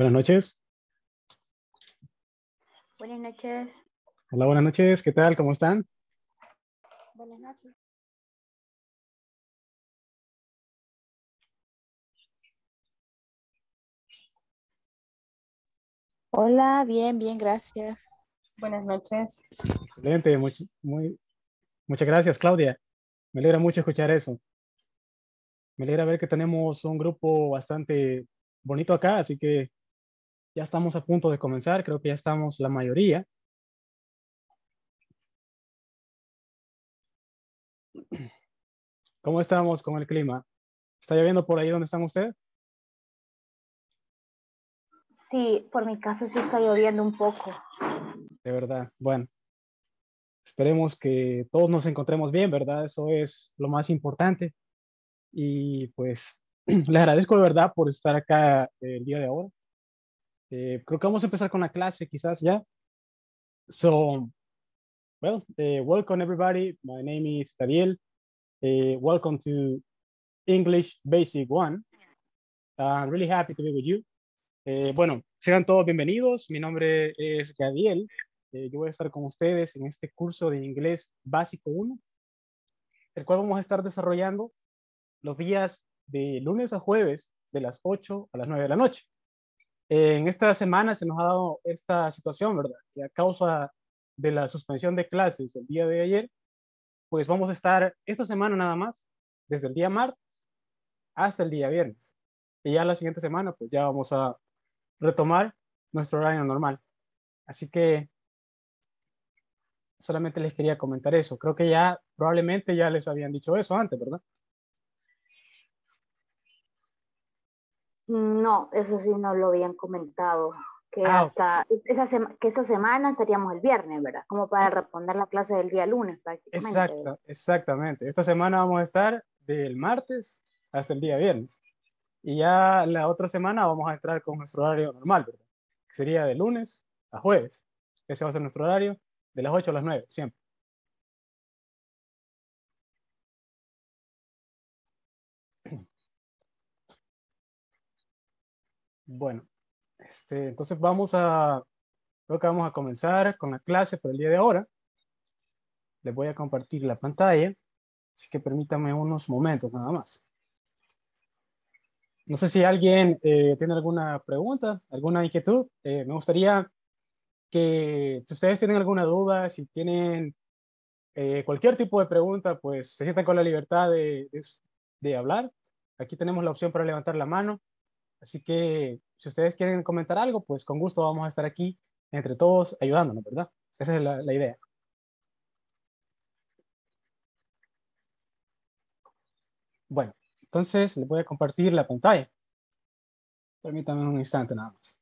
Buenas noches. Buenas noches. Hola, buenas noches. ¿Qué tal? ¿Cómo están? Buenas noches. Hola, bien, bien, gracias. Buenas noches. Excelente. Much- muy, muchas gracias, Claudia. Me alegra mucho escuchar eso. Me alegra ver que tenemos un grupo bastante bonito acá, así que ya estamos a punto de comenzar. Creo que ya estamos la mayoría. ¿Cómo estamos con el clima? ¿Está lloviendo por ahí donde están ustedes? Sí, por mi casa sí está lloviendo un poco. De verdad. Bueno, esperemos que todos nos encontremos bien, ¿verdad? Eso es lo más importante. Y pues les agradezco de verdad por estar acá eh, el día de ahora. Eh, creo que vamos a empezar con la clase quizás ya. So, well, eh, welcome everybody. My name is Daniel. Eh, welcome to English Basic One. I'm really happy to be with you. Bueno, sean todos bienvenidos. Mi nombre es Gadiel. Eh, yo voy a estar con ustedes en este curso de inglés básico 1, el cual vamos a estar desarrollando los días de lunes a jueves de las 8 a las 9 de la noche. Eh, en esta semana se nos ha dado esta situación, ¿verdad? Que a causa de la suspensión de clases el día de ayer, pues vamos a estar esta semana nada más, desde el día martes hasta el día viernes. Y ya la siguiente semana, pues ya vamos a retomar nuestro horario normal. Así que solamente les quería comentar eso. Creo que ya probablemente ya les habían dicho eso antes, ¿verdad? No, eso sí no lo habían comentado. Que Ah, hasta esa sema- que esta semana estaríamos el viernes, ¿verdad? Como para responder la clase del día lunes prácticamente. Exacta, exactamente. Esta semana vamos a estar del martes hasta el día viernes. Y ya la otra semana vamos a entrar con nuestro horario normal, ¿verdad? Que sería de lunes a jueves. Ese va a ser nuestro horario de las 8 a las 9, siempre. Bueno, este, entonces vamos a, creo que vamos a comenzar con la clase por el día de ahora. Les voy a compartir la pantalla, así que permítanme unos momentos nada más. No sé si alguien eh, tiene alguna pregunta, alguna inquietud. Eh, me gustaría que si ustedes tienen alguna duda, si tienen eh, cualquier tipo de pregunta, pues se sientan con la libertad de, de, de hablar. Aquí tenemos la opción para levantar la mano. Así que si ustedes quieren comentar algo, pues con gusto vamos a estar aquí entre todos ayudándonos, ¿verdad? Esa es la, idea. Bueno, entonces les voy a compartir la pantalla. Permítanme un instante nada más.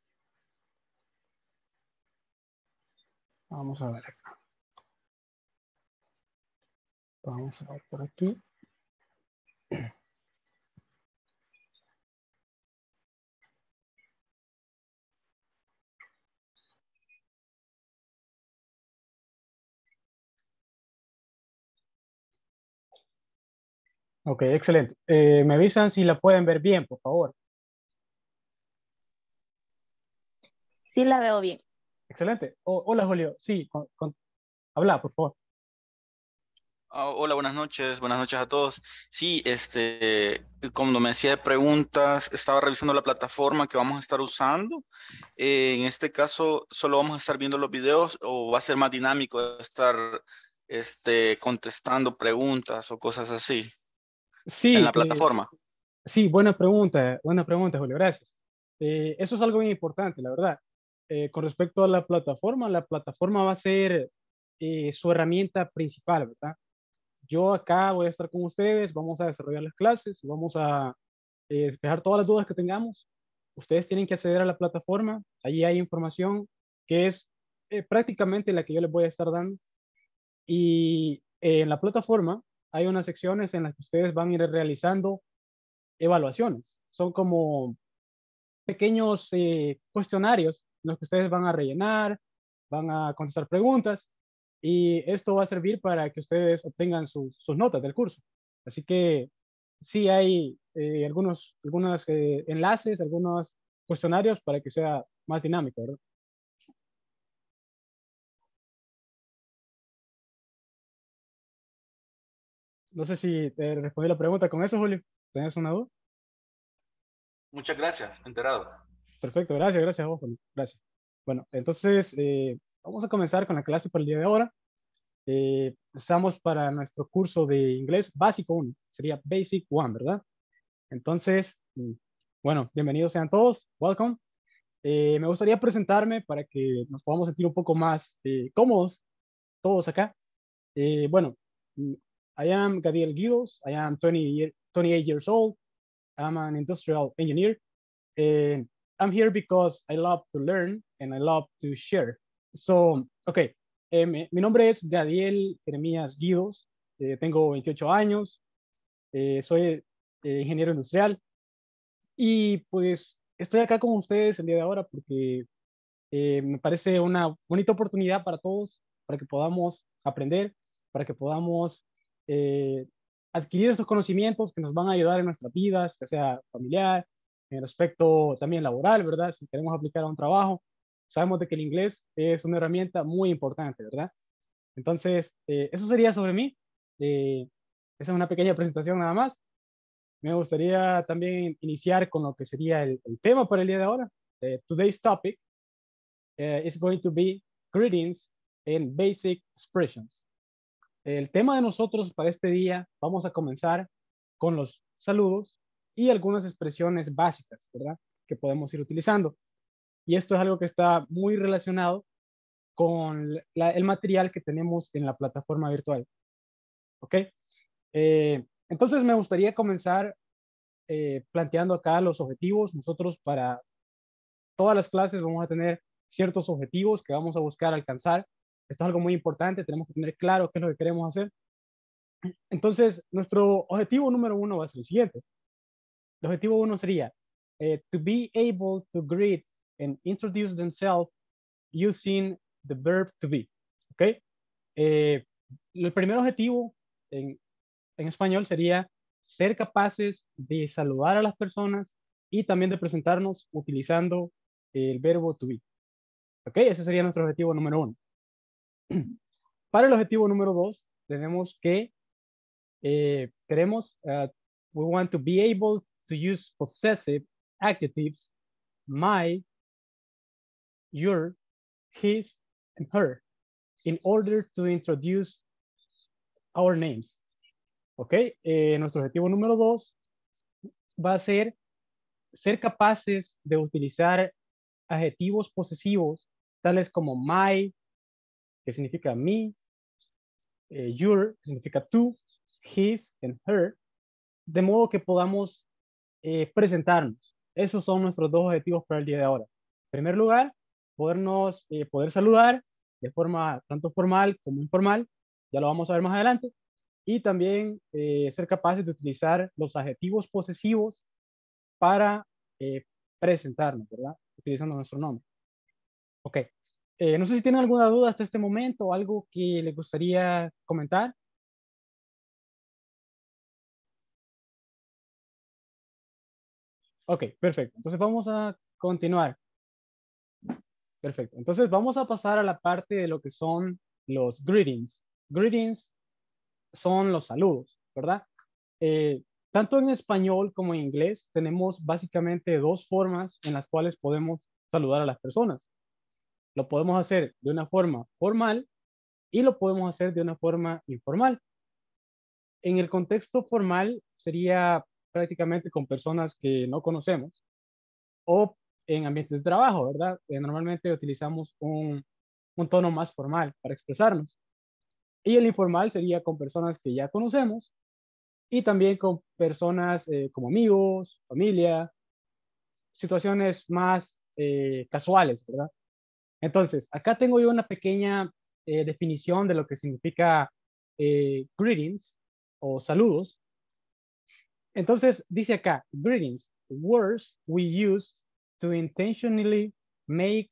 Vamos a ver acá. Vamos a ver por aquí. Ok, excelente. Eh, me avisan si la pueden ver bien, por favor. Sí la veo bien. Excelente. O- hola, Julio. Sí, con- con- habla, por favor. Ah, hola, buenas noches, buenas noches a todos. Sí, este, como me hacía de preguntas, estaba revisando la plataforma que vamos a estar usando. Eh, en este caso, solo vamos a estar viendo los videos o va a ser más dinámico estar este, contestando preguntas o cosas así Sí, en la eh, plataforma. Sí, buena pregunta, buena pregunta, Julio, gracias. Eh, eso es algo muy importante, la verdad. Eh, con respecto a la plataforma, la plataforma va a ser su herramienta principal, ¿verdad? Yo acá voy a estar con ustedes, vamos a desarrollar las clases, vamos a despejar todas las dudas que tengamos. Ustedes tienen que acceder a la plataforma, allí hay información que es prácticamente la que yo les voy a estar dando. Y en la plataforma hay unas secciones en las que ustedes van a ir realizando evaluaciones. Son como pequeños eh, cuestionarios en los que ustedes van a rellenar, van a contestar preguntas y esto va a servir para que ustedes obtengan sus, sus notas del curso. Así que sí hay eh, algunos, algunos eh, enlaces, algunas cuestionarios para que sea más dinámico, ¿verdad? No sé si te respondí la pregunta con eso, Julio. ¿Tienes una duda? Muchas gracias, enterado. Perfecto, gracias, gracias a vos, Julio. Gracias. Bueno, entonces eh, vamos a comenzar con la clase para el día de ahora. Eh, estamos para nuestro curso de inglés básico 1, sería Basic 1, ¿verdad? Entonces, mm, bueno, bienvenidos sean todos, welcome. Eh, me gustaría presentarme para que nos podamos sentir un poco más eh, cómodos todos acá. Eh, bueno, mm, I am Gadiel Guidos. I am 20 year, 28 years old. I'm an industrial engineer. And I'm here because I love to learn and I love to share. So, okay, eh, mi, mi, nombre es Gadiel Jeremías Guidos. Eh, tengo 28 años. Eh, soy ingeniero industrial. Y pues estoy acá con ustedes el día de ahora porque me parece una bonita oportunidad para todos, para que podamos aprender, para que podamos adquirir estos conocimientos que nos van a ayudar en nuestras vidas, ya sea familiar, en el aspecto también laboral, ¿verdad? Si queremos aplicar a un trabajo, sabemos de que el inglés es una herramienta muy importante, ¿verdad? Entonces, eh, eso sería sobre mí. Eh, esa es una pequeña presentación nada más. Me gustaría también iniciar con lo que sería el, tema para el día de ahora. Today's topic is going to be greetings and basic expressions. El tema de nosotros para este día, vamos a comenzar con los saludos y algunas expresiones básicas, ¿verdad? Que podemos ir utilizando. Y esto es algo que está muy relacionado con el material que tenemos en la plataforma virtual. ¿Ok? Eh, entonces me gustaría comenzar eh, planteando acá los objetivos. Nosotros para todas las clases vamos a tener ciertos objetivos que vamos a buscar alcanzar. Esto es algo muy importante, tenemos que tener claro qué es lo que queremos hacer. Entonces, nuestro objetivo número uno va a ser el siguiente. El objetivo uno sería eh, to be able to greet and introduce themselves using the verb to be. ¿Ok? Eh, el primer objetivo en, en español sería ser capaces de saludar a las personas y también de presentarnos utilizando el verbo to be. ¿Ok? Ese sería nuestro objetivo número uno. Para el objetivo número dos, tenemos que, eh, queremos, uh, we want to be able to use possessive adjectives, my, your, his, and her, in order to introduce our names. ¿Ok? Eh, nuestro objetivo número dos va a ser ser capaces de utilizar adjetivos posesivos tales como my, que significa me, eh, your, que significa tú, his and her, de modo que podamos eh, presentarnos. Esos son nuestros dos objetivos para el día de ahora. En primer lugar, podernos, eh, poder saludar de forma tanto formal como informal, ya lo vamos a ver más adelante, y también eh, ser capaces de utilizar los adjetivos posesivos para eh, presentarnos, ¿verdad? Utilizando nuestro nombre. Ok. Eh, no sé si tienen alguna duda hasta este momento o algo que les gustaría comentar. Ok, perfecto. Entonces vamos a continuar. Perfecto. Entonces vamos a pasar a la parte de lo que son los greetings. Greetings son los saludos, ¿verdad? Eh, tanto en español como en inglés tenemos básicamente dos formas en las cuales podemos saludar a las personas. Lo podemos hacer de una forma formal y lo podemos hacer de una forma informal. En el contexto formal sería prácticamente con personas que no conocemos o en ambientes de trabajo, ¿verdad? Eh, normalmente utilizamos un, un tono más formal para expresarnos. Y el informal sería con personas que ya conocemos y también con personas eh, como amigos, familia, situaciones más eh, casuales, ¿verdad? Entonces, acá tengo yo una pequeña eh, definición de lo que significa greetings o saludos. Entonces, dice acá, greetings, words we use to intentionally make,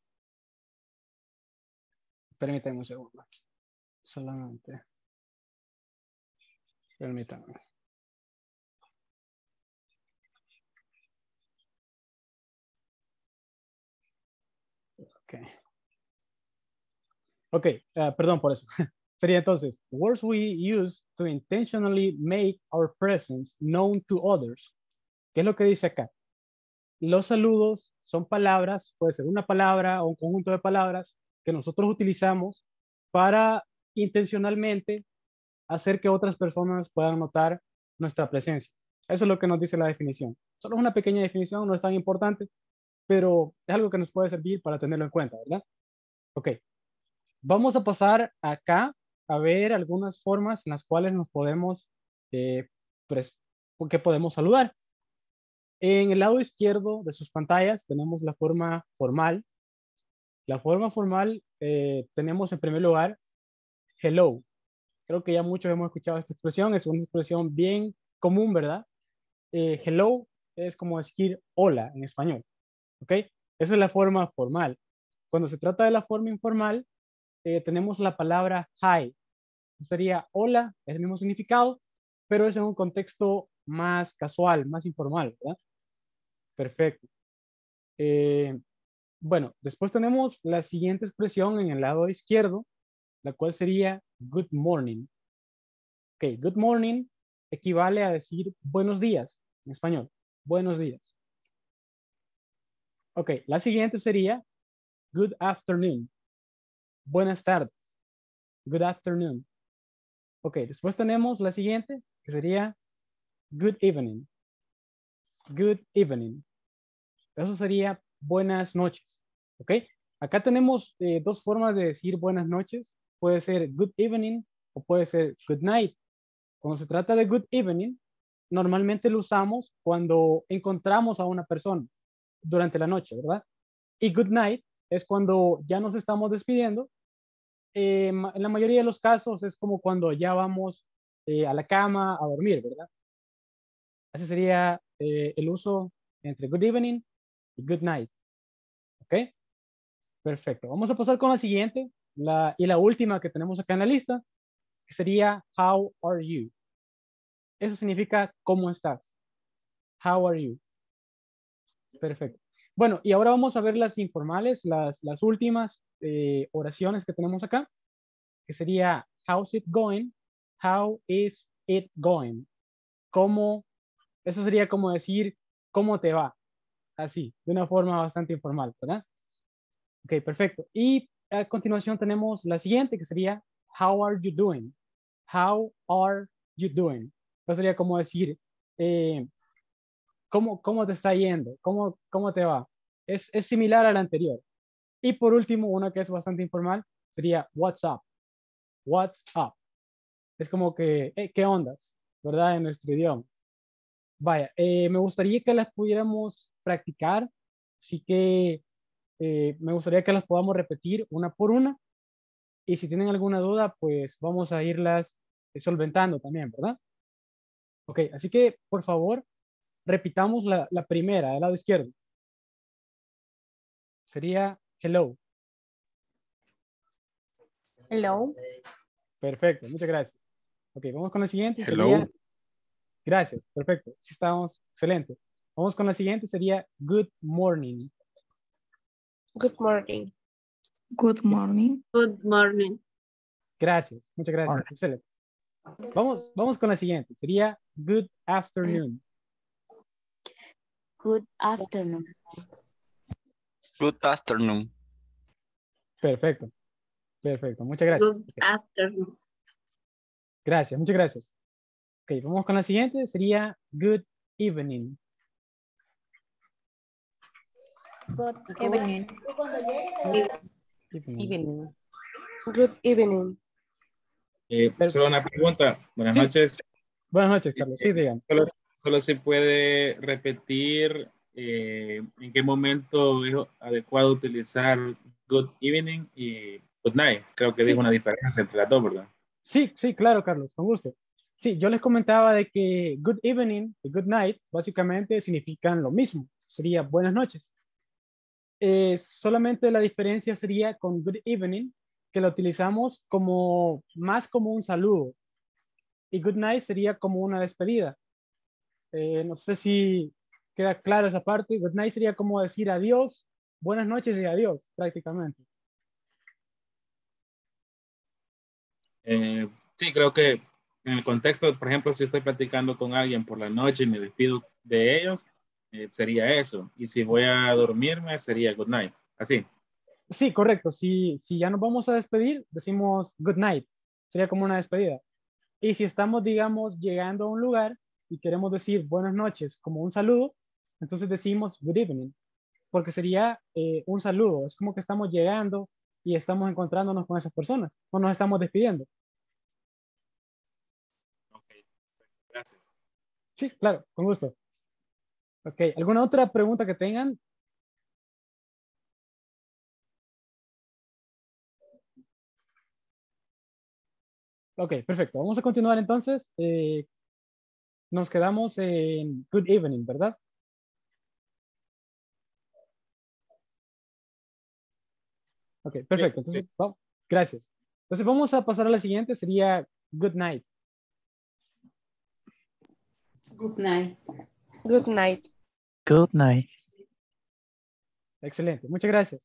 permítanme un segundo aquí solamente. Permítanme. Ok. Ok, uh, perdón por eso. Sería entonces, words we use to intentionally make our presence known to others. ¿Qué es lo que dice acá? Los saludos son palabras, puede ser una palabra o un conjunto de palabras que nosotros utilizamos para intencionalmente hacer que otras personas puedan notar nuestra presencia. Eso es lo que nos dice la definición. Solo es una pequeña definición, no es tan importante, pero es algo que nos puede servir para tenerlo en cuenta, ¿verdad? Ok. Vamos a pasar acá a ver algunas formas en las cuales nos podemos, eh, que podemos saludar. En el lado izquierdo de sus pantallas tenemos la forma formal. La forma formal eh, tenemos en primer lugar hello. Creo que ya muchos hemos escuchado esta expresión, es una expresión bien común, ¿verdad? Eh, hello es como decir hola en español, ¿ok? Esa es la forma formal. Cuando se trata de la forma informal, eh, tenemos la palabra hi. Sería hola, el mismo significado, pero es en un contexto más casual, más informal, ¿verdad? Perfecto. Eh, bueno, después tenemos la siguiente expresión en el lado izquierdo, la cual sería good morning. Ok, good morning equivale a decir buenos días en español. Buenos días. Ok, la siguiente sería good afternoon. Buenas tardes. Good afternoon. Ok, después tenemos la siguiente, que sería good evening. Good evening. Eso sería buenas noches. Ok, acá tenemos eh, dos formas de decir buenas noches. Puede ser good evening o puede ser good night. Cuando se trata de good evening, normalmente lo usamos cuando encontramos a una persona durante la noche, ¿verdad? Y good night es cuando ya nos estamos despidiendo. Eh, en la mayoría de los casos es como cuando ya vamos eh, a la cama a dormir, ¿verdad? Ese sería eh, el uso entre good evening y good night. ¿Ok? Perfecto. Vamos a pasar con la siguiente y la última que tenemos acá en la lista, que sería how are you. Eso significa cómo estás. How are you. Perfecto. Bueno, y ahora vamos a ver las informales, las últimas eh, oraciones que tenemos acá, que sería how's it going, how is it going. ¿Cómo? Eso sería como decir, ¿cómo te va? Así, de una forma bastante informal, ¿verdad? Ok, perfecto. Y a continuación tenemos la siguiente, que sería, how are you doing? How are you doing? Eso sería como decir, eh, ¿cómo, ¿cómo te está yendo? ¿Cómo, cómo te va? Es, es similar al anterior. Y por último, una que es bastante informal, sería what's up. What's up. Es como que, eh, ¿qué ondas? ¿Verdad? En nuestro idioma. Vaya, eh, me gustaría que las pudiéramos practicar, así que me gustaría que las podamos repetir una por una. Y si tienen alguna duda, pues vamos a irlas solventando también, ¿verdad? Ok, así que por favor, repitamos la, la primera, del lado izquierdo. Sería hello. Hello. Perfecto, muchas gracias. Ok, vamos con la siguiente. Hello. Sería... Gracias, perfecto. Sí, estamos, excelente. Vamos con la siguiente, sería good morning. Good morning. Good morning. Good morning. Gracias, muchas gracias. Excelente. Vamos, vamos con la siguiente. Sería good afternoon. Good afternoon. Good afternoon. Perfecto. Perfecto. Muchas gracias. Good afternoon. Gracias, muchas gracias. Ok, vamos con la siguiente. Sería good evening. Good evening. Evening. Good evening. Eh, solo una pregunta. Buenas Sí. noches. Buenas noches, Carlos. Sí, digan. Solo, solo se puede repetir eh, en qué momento es adecuado utilizar good evening y good night. Creo que Sí. dijo una diferencia entre las dos, ¿verdad? Sí, sí, claro, Carlos, con gusto. Sí, yo les comentaba de que good evening y good night básicamente significan lo mismo. Sería buenas noches. Eh, solamente la diferencia sería con good evening, que lo utilizamos como más como un saludo. Y good night sería como una despedida. Eh, no sé si queda claro esa parte. Good night sería como decir adiós buenas noches y adiós, prácticamente. Eh, sí, creo que en el contexto, por ejemplo, si estoy platicando con alguien por la noche y me despido de ellos, eh, sería eso. Y si voy a dormirme, sería good night. Así. Sí, correcto. Si, si ya nos vamos a despedir, decimos good night. Sería como una despedida. Y si estamos, digamos, llegando a un lugar y queremos decir buenas noches como un saludo, entonces decimos good evening, porque sería eh, un saludo. Es como que estamos llegando y estamos encontrándonos con esas personas o nos estamos despidiendo. Ok, gracias. Sí, claro, con gusto. Ok, ¿alguna otra pregunta que tengan? Ok, perfecto. Vamos a continuar entonces. Eh, nos quedamos en good evening, ¿verdad? Ok, perfecto. Entonces, vamos. Gracias. Entonces vamos a pasar a la siguiente, sería good night. Good night. Good night. Good night. Excelente, muchas gracias.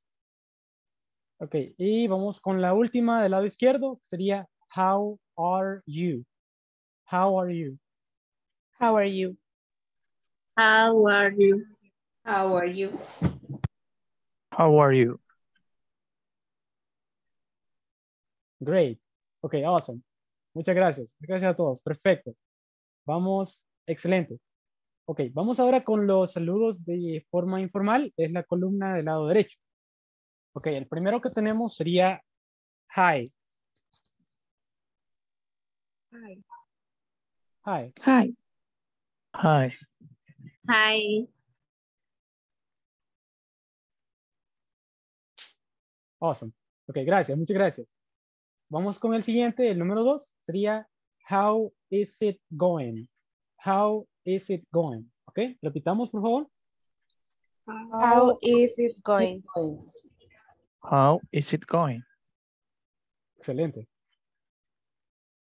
Ok, y vamos con la última del lado izquierdo, sería how are you? How are you? How are you? How are you? How are you? How are you? Great. Ok, awesome. Muchas gracias. Gracias a todos. Perfecto. Vamos, excelente. Ok, vamos ahora con los saludos de forma informal. Es la columna del lado derecho. Ok, el primero que tenemos sería hi. Hi. Hi. Hi. Hi. Hi. Awesome. Ok, gracias. Muchas gracias. Vamos con el siguiente, el número dos, sería how is it going? How is it going? Ok, repitamos por favor. How is it going? How is it going? Excelente.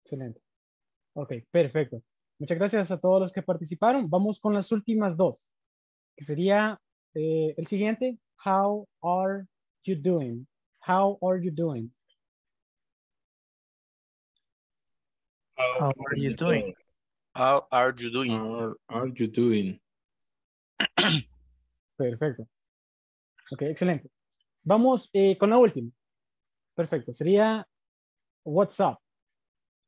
Excelente. Ok, perfecto. Muchas gracias a todos los que participaron. Vamos con las últimas dos, que sería eh, el siguiente, how are you doing? How are you doing? How are you doing? How are you doing? How are you doing? Perfecto. Ok, excelente. Vamos eh, con la última. Perfecto. Sería WhatsApp.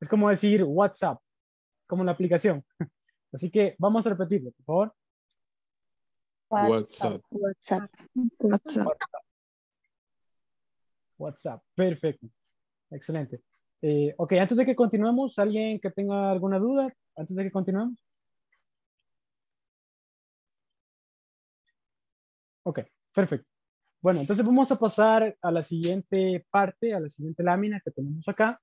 Es como decir WhatsApp, como la aplicación. Así que vamos a repetirlo, por favor. WhatsApp. WhatsApp. WhatsApp. WhatsApp. Perfecto. Excelente. Eh, ok, antes de que continuemos, ¿alguien que tenga alguna duda? Antes de que continuemos. Ok, perfecto. Bueno, entonces vamos a pasar a la siguiente parte, a la siguiente lámina que tenemos acá,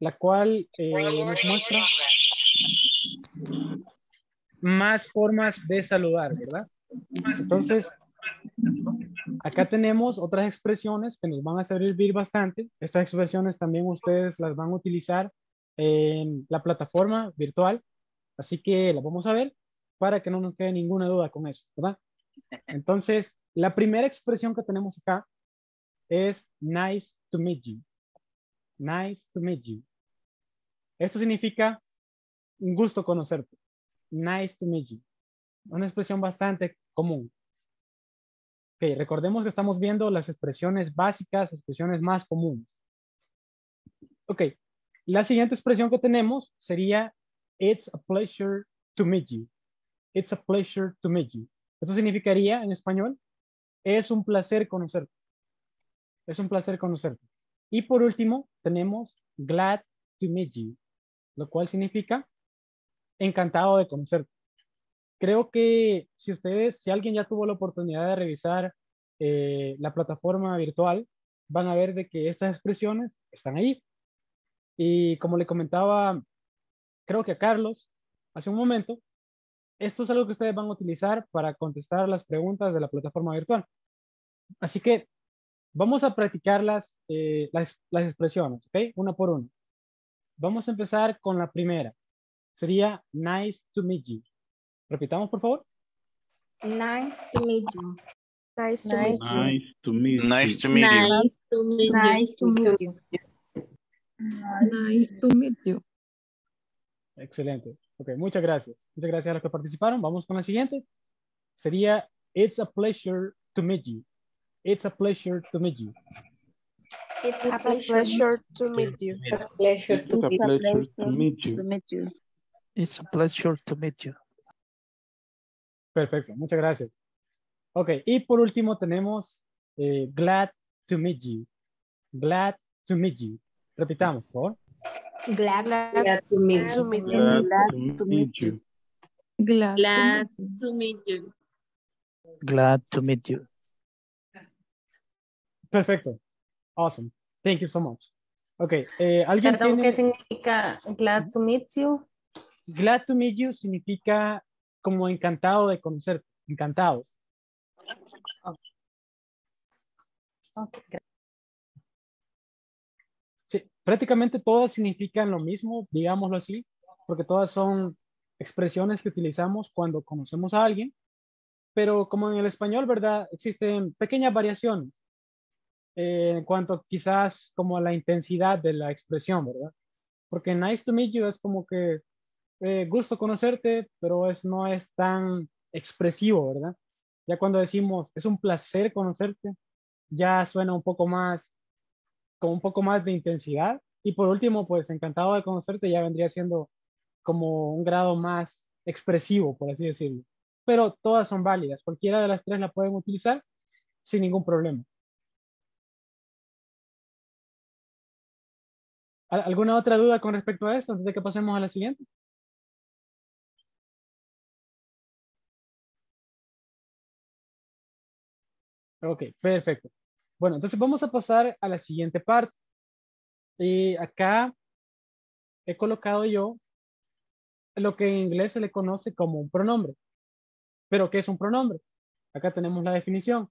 la cual eh, nos muestra más formas de saludar, ¿verdad? Entonces, acá tenemos otras expresiones que nos van a servir bastante. Estas expresiones también ustedes las van a utilizar en la plataforma virtual, así que las vamos a ver para que no nos quede ninguna duda con eso, ¿verdad? Entonces, la primera expresión que tenemos acá es nice to meet you. Nice to meet you. Esto significa un gusto conocerte. Nice to meet you. Una expresión bastante común. Ok, recordemos que estamos viendo las expresiones básicas, expresiones más comunes. Ok, la siguiente expresión que tenemos sería It's a pleasure to meet you. It's a pleasure to meet you. Esto significaría en español, es un placer conocerte. Es un placer conocerte. Y por último, tenemos glad to meet you, lo cual significa encantado de conocerte. Creo que si ustedes, si alguien ya tuvo la oportunidad de revisar eh, la plataforma virtual, van a ver de que estas expresiones están ahí. Y como le comentaba, creo que a Carlos, hace un momento, esto es algo que ustedes van a utilizar para contestar las preguntas de la plataforma virtual. Así que vamos a practicar las, eh, las, las expresiones, ¿ok? Una por una. Vamos a empezar con la primera. Sería nice to meet you. Repitamos, por favor. Nice to meet you. Nice to meet you. Nice to meet Nice you. to meet you. Nice to meet Nice to you. meet you. Nice to meet you. Excelente. Ok, muchas gracias. Muchas gracias a los que participaron. Vamos con la siguiente. Sería, it's a pleasure to meet you. It's a pleasure to meet you. It's a pleasure to meet you. It's to a meet pleasure to meet To you. meet you. It's a pleasure to meet you. Perfecto, muchas gracias. Ok, y por último tenemos eh, glad to meet you. Glad to meet you. Repitamos, por favor. Glad. Glad to meet you. Glad to meet you. Glad, Glad to meet you. to meet you. Glad to meet you. Perfecto. Awesome. Thank you so much. Ok, eh, ¿alguien Perdón, tiene... ¿qué significa glad to meet you? Glad to meet you significa como encantado de conocerte. Encantado. Okay. Sí, prácticamente todas significan lo mismo, digámoslo así, porque todas son expresiones que utilizamos cuando conocemos a alguien, pero como en el español, ¿verdad? Existen pequeñas variaciones eh, en cuanto quizás como a la intensidad de la expresión, ¿verdad? Porque nice to meet you es como que eh, gusto conocerte, pero es, no es tan expresivo, ¿verdad? Ya cuando decimos es un placer conocerte, ya suena un poco más con un poco más de intensidad. Y por último, pues encantado de conocerte ya vendría siendo como un grado más expresivo, por así decirlo. Pero todas son válidas. Cualquiera de las tres la pueden utilizar sin ningún problema. ¿Al- ¿Alguna otra duda con respecto a esto antes de que pasemos a la siguiente? Ok, perfecto. Bueno, entonces vamos a pasar a la siguiente parte. Y acá he colocado yo lo que en inglés se le conoce como un pronombre. ¿Pero qué es un pronombre? Acá tenemos la definición.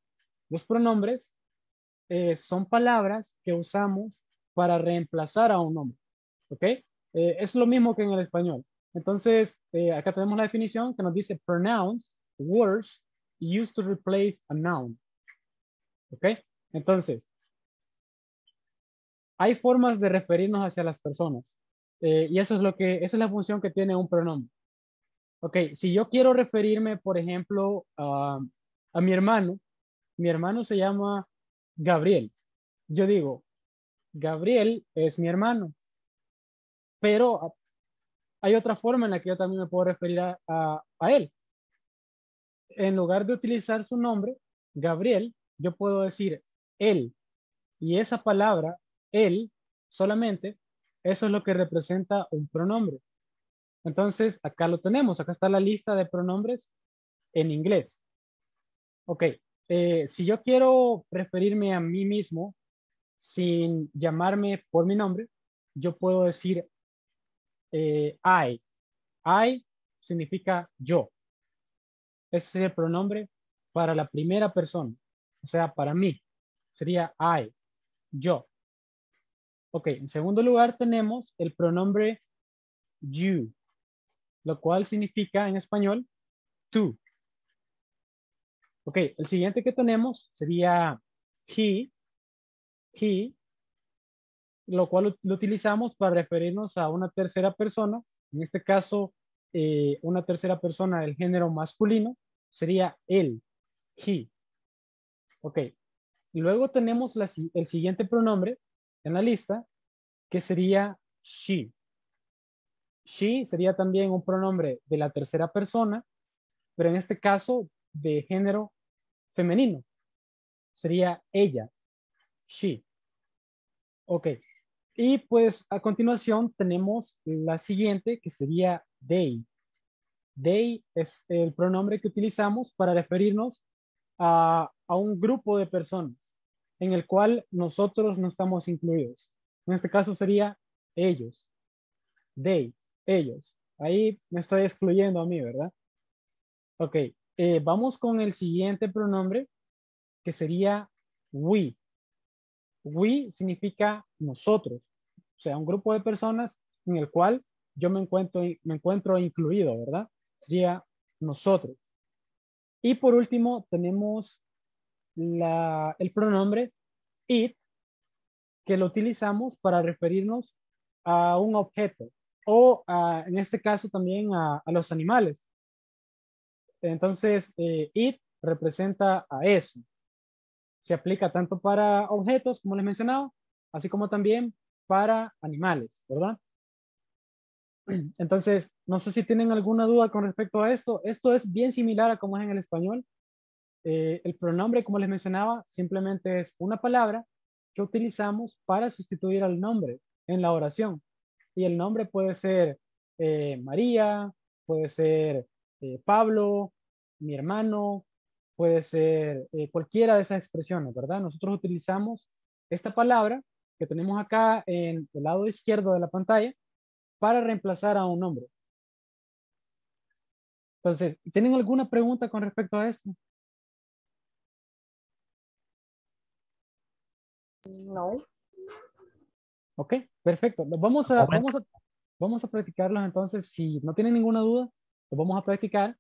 Los pronombres eh, son palabras que usamos para reemplazar a un nombre. ¿Ok? Eh, es lo mismo que en el español. Entonces, eh, acá tenemos la definición que nos dice pronouns, words used to replace a noun. ¿Ok? Entonces, hay formas de referirnos hacia las personas. eh, y eso es lo que, es la función que tiene un pronombre. Ok, si yo quiero referirme, por ejemplo, a, mi hermano, mi hermano se llama Gabriel. Yo digo, Gabriel es mi hermano. Pero hay otra forma en la que yo también me puedo referir a él. En lugar de utilizar su nombre, Gabriel, yo puedo decir él. Y esa palabra, él, solamente, eso es lo que representa un pronombre. Entonces, acá lo tenemos. Acá está la lista de pronombres en inglés. Ok. eh, si yo quiero referirme a mí mismo sin llamarme por mi nombre, yo puedo decir eh, I. I significa yo. Ese es el pronombre para la primera persona. O sea, para mí. Sería I. Yo. Ok, en segundo lugar tenemos el pronombre you, lo cual significa en español tú. Ok, el siguiente que tenemos sería he, he, lo cual lo utilizamos para referirnos a una tercera persona, en este caso eh, una tercera persona del género masculino, sería él, he. Ok, y luego tenemos el siguiente pronombre en la lista, que sería she. She sería también un pronombre de la tercera persona, pero en este caso de género femenino. Sería ella, she. Ok. Y pues a continuación tenemos la siguiente que sería they. They es el pronombre que utilizamos para referirnos a, a un grupo de personas en el cual nosotros no estamos incluidos. En este caso sería ellos. They, ellos. Ahí me estoy excluyendo a mí, ¿verdad? Ok, eh, vamos con el siguiente pronombre que sería we. We significa nosotros, o sea, un grupo de personas en el cual yo me encuentro, me encuentro incluido, ¿verdad? Sería nosotros. Y por último tenemos el pronombre it, que lo utilizamos para referirnos a un objeto o a, en este caso también a, a los animales. Entonces, eh, it representa a eso. Se aplica tanto para objetos, como les mencionaba, así como también para animales, ¿verdad? Entonces, no sé si tienen alguna duda con respecto a esto. Esto es bien similar a como es en el español. Eh, el pronombre, como les mencionaba, simplemente es una palabra que utilizamos para sustituir al nombre en la oración. Y el nombre puede ser eh, María, puede ser eh, Pablo, mi hermano, puede ser cualquiera de esas expresiones, ¿verdad? Nosotros utilizamos esta palabra que tenemos acá en el lado izquierdo de la pantalla para reemplazar a un nombre. Entonces, ¿tienen alguna pregunta con respecto a esto? No. Ok, perfecto. Vamos a, vamos a, vamos a practicarlos entonces. Si no tienen ninguna duda, lo vamos a practicar.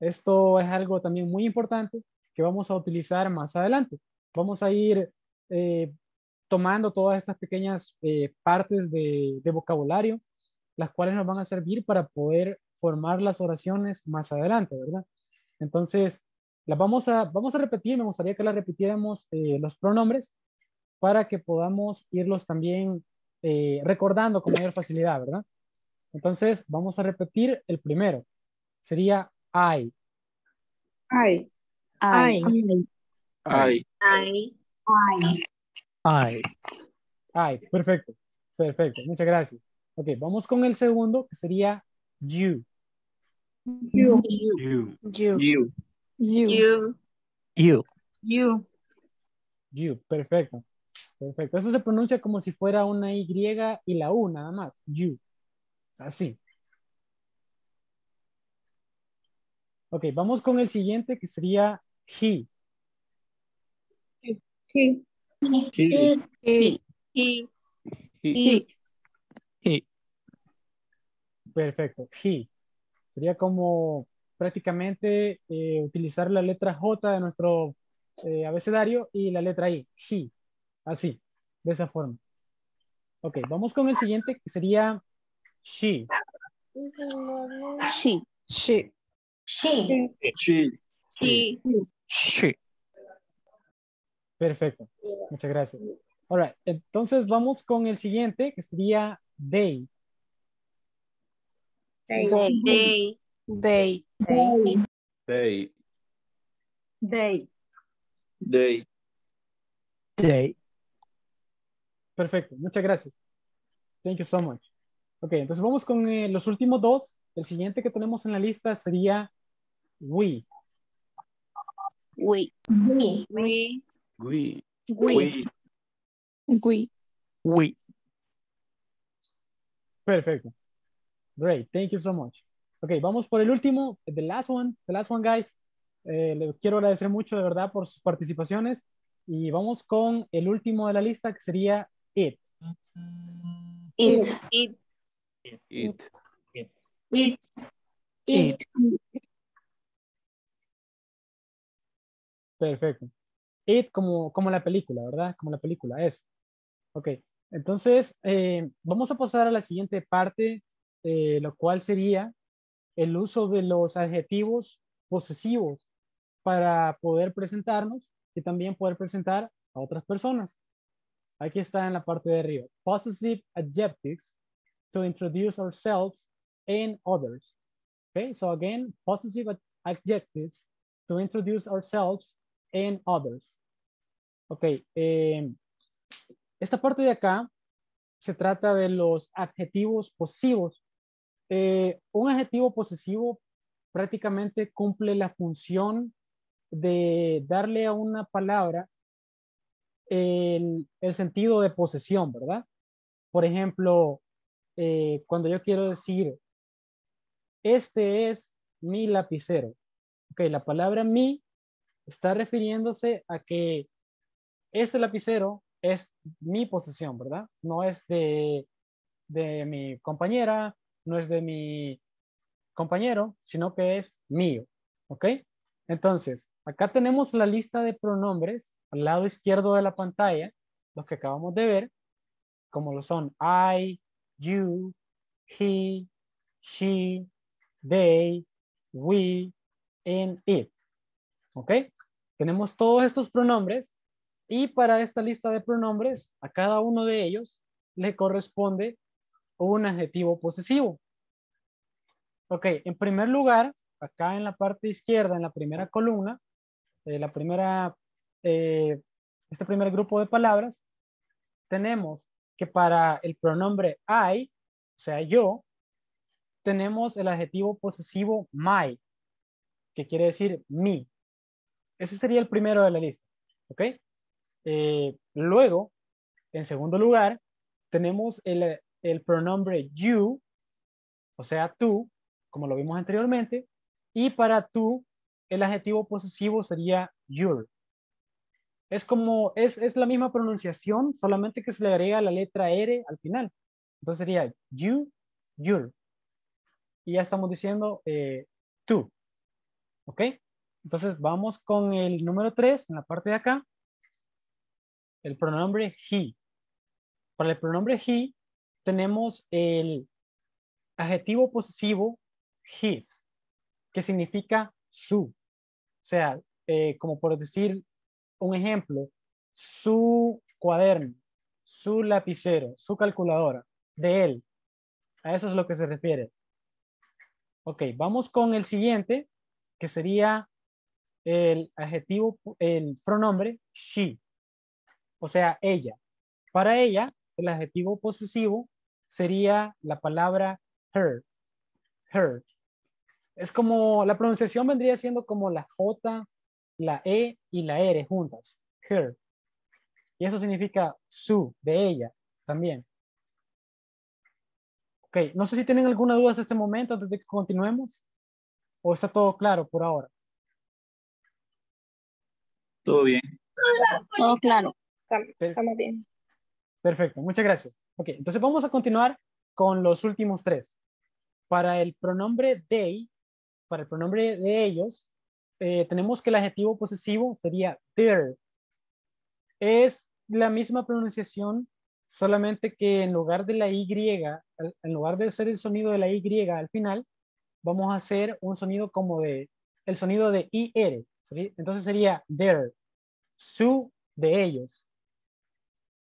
Esto es algo también muy importante que vamos a utilizar más adelante. Vamos a ir eh, tomando todas estas pequeñas eh, partes de, de vocabulario, las cuales nos van a servir para poder formar las oraciones más adelante, ¿verdad? Entonces, las vamos a, vamos a repetir, me gustaría que las repitiéramos eh, los pronombres para que podamos irlos también eh, recordando con mayor facilidad, ¿verdad? Entonces, vamos a repetir el primero. Sería I. I. I. I. I. I. I. Perfecto. Perfecto. Muchas gracias. Ok, vamos con el segundo, que sería you. You. You. You. You. You. You. You. You. You. Perfecto. Perfecto. Eso se pronuncia como si fuera una Y y la U nada más. You. Así. Ok, vamos con el siguiente que sería he. He. He. He. He. He. He. Perfecto. He. Sería como prácticamente eh, utilizar la letra J de nuestro eh, abecedario y la letra I. He. Así. De esa forma. Ok, vamos con el siguiente que sería she. She. She. She. She. She. She. Perfecto. Muchas gracias. All right. Entonces vamos con el siguiente que sería they. They. They. They. They. They. They. Perfecto. Muchas gracias. Thank you so much. Ok, entonces vamos con eh, los últimos dos. El siguiente que tenemos en la lista sería we. We. We. We. We. We. We. We. Perfecto. Great. Thank you so much. Ok, vamos por el último. The last one. The last one, guys. Eh, les quiero agradecer mucho de verdad por sus participaciones. Y vamos con el último de la lista que sería it. It. It. It. It. It. Perfecto. It como, como la película, ¿verdad? Como la película, es. Ok, entonces eh, vamos a pasar a la siguiente parte, eh, lo cual sería el uso de los adjetivos posesivos para poder presentarnos y también poder presentar a otras personas. Aquí está en la parte de arriba. Possessive adjectives to introduce ourselves and others. Okay, so again, possessive ad- adjectives to introduce ourselves and others. Ok, eh, esta parte de acá se trata de los adjetivos posesivos. Eh, un adjetivo posesivo prácticamente cumple la función de darle a una palabra el, el sentido de posesión, ¿verdad? Por ejemplo, eh, cuando yo quiero decir, este es mi lapicero. Ok, la palabra mi está refiriéndose a que este lapicero es mi posesión, ¿verdad? No es de, de mi compañera, no es de mi compañero, sino que es mío, ¿ok? Entonces, acá tenemos la lista de pronombres al lado izquierdo de la pantalla, los que acabamos de ver, como lo son I, you, he, she, they, we, and it. ¿Ok? Tenemos todos estos pronombres y para esta lista de pronombres, a cada uno de ellos le corresponde un adjetivo posesivo. Ok, en primer lugar, acá en la parte izquierda, en la primera columna, eh, la primera, eh, este primer grupo de palabras, tenemos que para el pronombre I, o sea, yo, tenemos el adjetivo posesivo my, que quiere decir mi. Ese sería el primero de la lista, ¿ok? Eh, luego, en segundo lugar, tenemos el, el pronombre you, o sea, tú, como lo vimos anteriormente, y para tú, el adjetivo posesivo sería your. Es como, es, es la misma pronunciación, solamente que se le agrega la letra R al final. Entonces sería you, your. Y ya estamos diciendo eh, tú. ¿Ok? Entonces vamos con el número 3 en la parte de acá. El pronombre he. Para el pronombre he tenemos el adjetivo posesivo his, que significa su. O sea, eh, como por decir un ejemplo, su cuaderno, su lapicero, su calculadora, de él. A eso es lo que se refiere. Ok, vamos con el siguiente, que sería el adjetivo, el pronombre she, o sea, ella. Para ella, el adjetivo posesivo sería la palabra her, her. Es como, la pronunciación vendría siendo como la J, la E y la R juntas, her. Y eso significa su, de ella, también. Ok, no sé si tienen alguna duda hasta este momento antes de que continuemos. ¿O está todo claro por ahora? Todo bien. Todo claro. Estamos bien. Perfecto, muchas gracias. Ok, entonces vamos a continuar con los últimos tres. Para el pronombre they, para el pronombre de ellos, eh, tenemos que el adjetivo posesivo sería their. Es la misma pronunciación, solamente que en lugar de la Y, en lugar de hacer el sonido de la Y al final, vamos a hacer un sonido como de, el sonido de IR. Entonces sería their, su de ellos.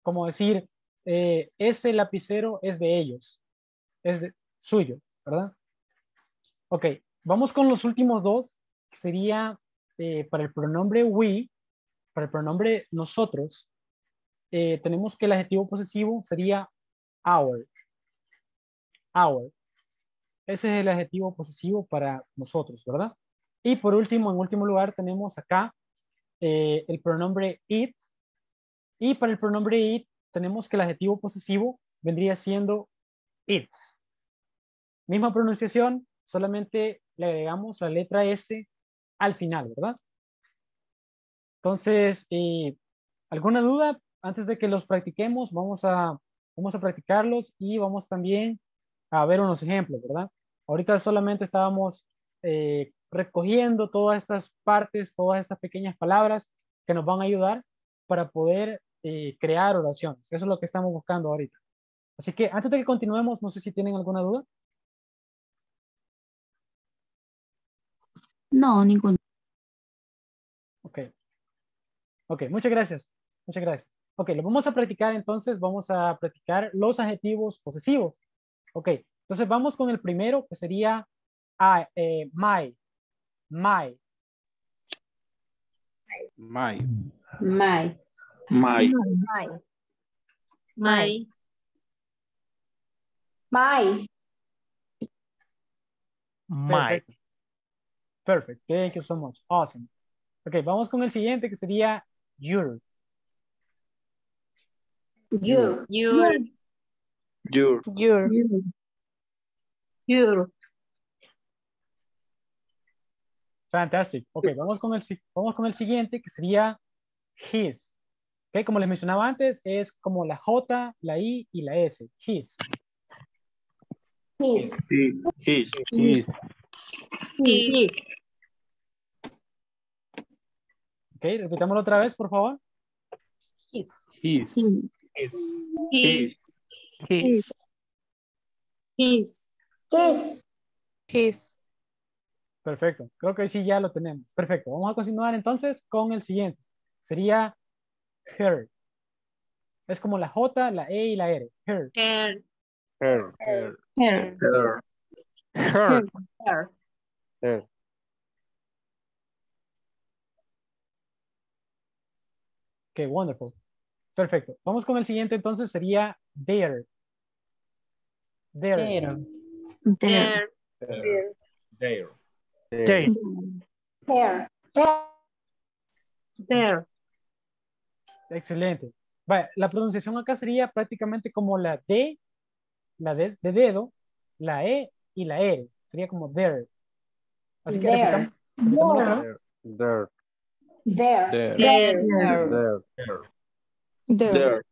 Como decir, eh, ese lapicero es de ellos, es de, suyo, ¿verdad? Ok, vamos con los últimos dos, que sería eh, para el pronombre we, para el pronombre nosotros, eh, tenemos que el adjetivo posesivo sería our. Our. Ese es el adjetivo posesivo para nosotros, ¿verdad? Y por último, en último lugar, tenemos acá eh, el pronombre it. Y para el pronombre it, tenemos que el adjetivo posesivo vendría siendo its. Misma pronunciación, solamente le agregamos la letra S al final, ¿verdad? Entonces, eh, ¿alguna duda? Antes de que los practiquemos, vamos a, vamos a practicarlos y vamos también a ver unos ejemplos, ¿verdad? Ahorita solamente estábamos eh, recogiendo todas estas partes, todas estas pequeñas palabras que nos van a ayudar para poder eh, crear oraciones. Eso es lo que estamos buscando ahorita. Así que antes de que continuemos, no sé si tienen alguna duda. No, ninguno. Ok. Ok, muchas gracias. Muchas gracias. Ok, lo vamos a practicar entonces. Vamos a practicar los adjetivos posesivos. Ok, entonces vamos con el primero que sería I, eh, my. My. My. My. My. My. My. My. My. Perfect. Thank you so much. Awesome. Ok, vamos con el siguiente que sería your. Your. Your. Your. Your. Your. Fantastic. Ok, vamos con el, vamos con el siguiente que sería his. Ok, como les mencionaba antes, es como la J, la I y la S. His. His. His. His. His. Ok, repitámoslo otra vez, por favor. His. His. His. His. His. His. His. His. Perfecto, creo que sí ya lo tenemos. Perfecto, vamos a continuar entonces con el siguiente. Sería her. Es como la J, la E y la R. Her. Her. Her. Her. Her. Her. Her. Her. Her. Ok, wonderful. Perfecto. Vamos con el siguiente entonces, sería there. There. There. There. There. There. There. Here. There. Excelente. Vaya, la pronunciación acá sería prácticamente como la D, la D de dedo, la E y la R. Sería como there. Así que There. There. There. There. There. There. There.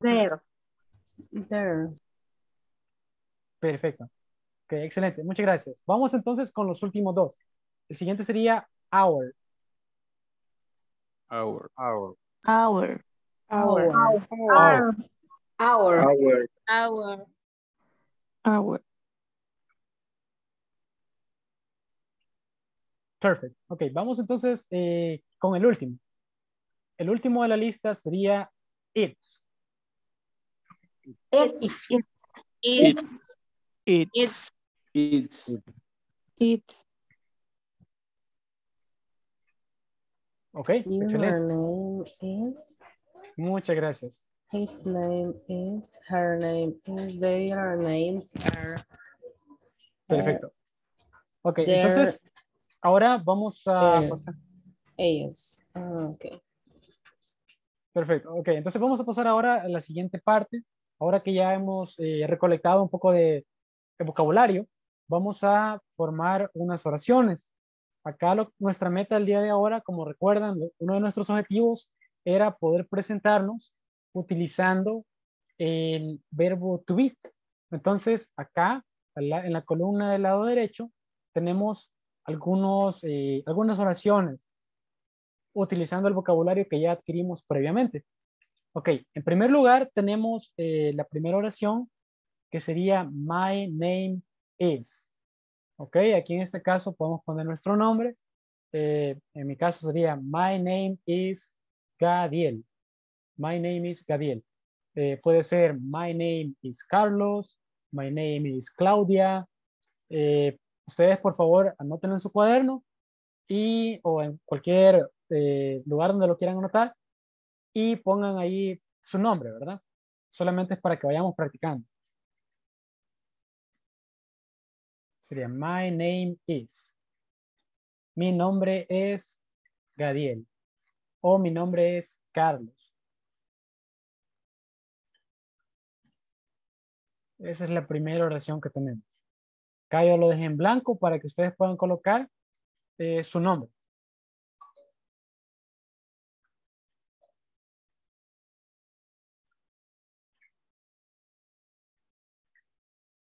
There. There. Perfecto. Ok, excelente. Muchas gracias. Vamos entonces con los últimos dos. El siguiente sería our. Our. Our. Our. Our. Our. Our. Our. Our. Perfect. Ok, vamos entonces eh, con el último. El último de la lista sería its. It's. It's. It. It's. It's. It's. Ok, Your excelente. name is. Muchas gracias. His name is. Her name is. Their names are. Perfecto. Ok, entonces ahora vamos a Eh. pasar. Ellos. Ah, ok. Perfecto. Ok, entonces vamos a pasar ahora a la siguiente parte. Ahora que ya hemos eh, recolectado un poco de, de vocabulario, vamos a formar unas oraciones. Acá lo- nuestra meta el día de ahora, como recuerdan, uno de nuestros objetivos era poder presentarnos utilizando el verbo to be. Entonces, acá en la, en la columna del lado derecho tenemos algunos, eh, algunas oraciones utilizando el vocabulario que ya adquirimos previamente. Ok, en primer lugar tenemos eh, la primera oración que sería My name is. Ok, aquí en este caso podemos poner nuestro nombre. Eh, en mi caso sería My name is Gadiel. My name is Gadiel. Eh, puede ser My name is Carlos. My name is Claudia. Eh, ustedes por favor anoten en su cuaderno y o en cualquier eh, lugar donde lo quieran anotar y pongan ahí su nombre, ¿verdad? Solamente es para que vayamos practicando. Sería My name is. Mi nombre es Gadiel. O mi nombre es Carlos. Esa es la primera oración que tenemos. Acá lo dejé en blanco para que ustedes puedan colocar eh, su nombre.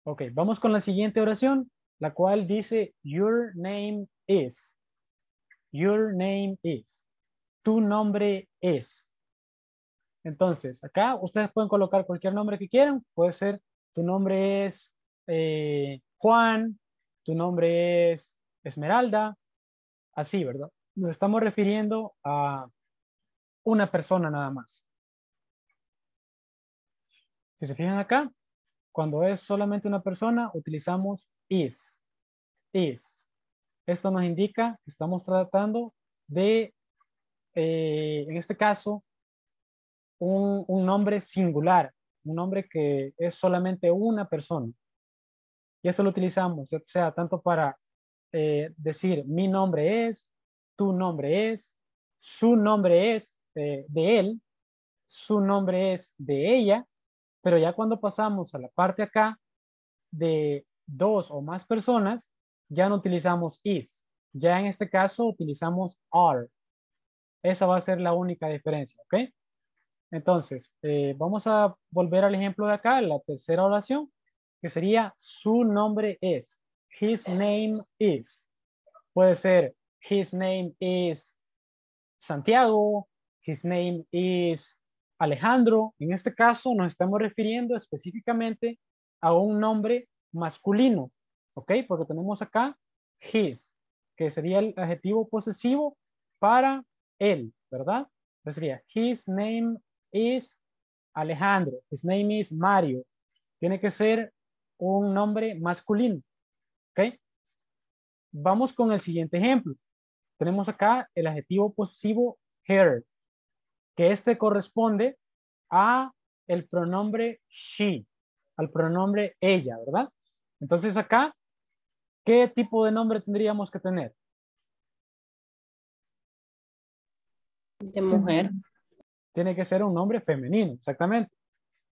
Ok, vamos con la siguiente oración, la cual dice, Your name is. Your name is. Tu nombre es. Entonces, acá ustedes pueden colocar cualquier nombre que quieran. Puede ser, tu nombre es eh, Juan, tu nombre es Esmeralda, así, ¿verdad? Nos estamos refiriendo a una persona nada más. Si se fijan acá, cuando es solamente una persona, utilizamos is. Is. Esto nos indica que estamos tratando de, eh, en este caso, un, un nombre singular, un nombre que es solamente una persona. Y esto lo utilizamos, ya sea tanto para eh, decir mi nombre es, tu nombre es, su nombre es eh, de él, su nombre es de ella, pero ya cuando pasamos a la parte acá de dos o más personas, ya no utilizamos is. Ya en este caso utilizamos are. Esa va a ser la única diferencia, ¿ok? Entonces, eh, vamos a volver al ejemplo de acá, la tercera oración, que sería su nombre es. His name is. Puede ser his name is Santiago. His name is Alejandro. En este caso nos estamos refiriendo específicamente a un nombre masculino, ¿ok? Porque tenemos acá his, que sería el adjetivo posesivo para él, ¿verdad? Sería, his name is Alejandro. His name is Mario. Tiene que ser un nombre masculino, ¿ok? Vamos con el siguiente ejemplo. Tenemos acá el adjetivo posesivo her, que este corresponde a el pronombre she, al pronombre ella, ¿verdad? Entonces acá, ¿qué tipo de nombre tendríamos que tener? De mujer. Tiene que ser un nombre femenino, exactamente.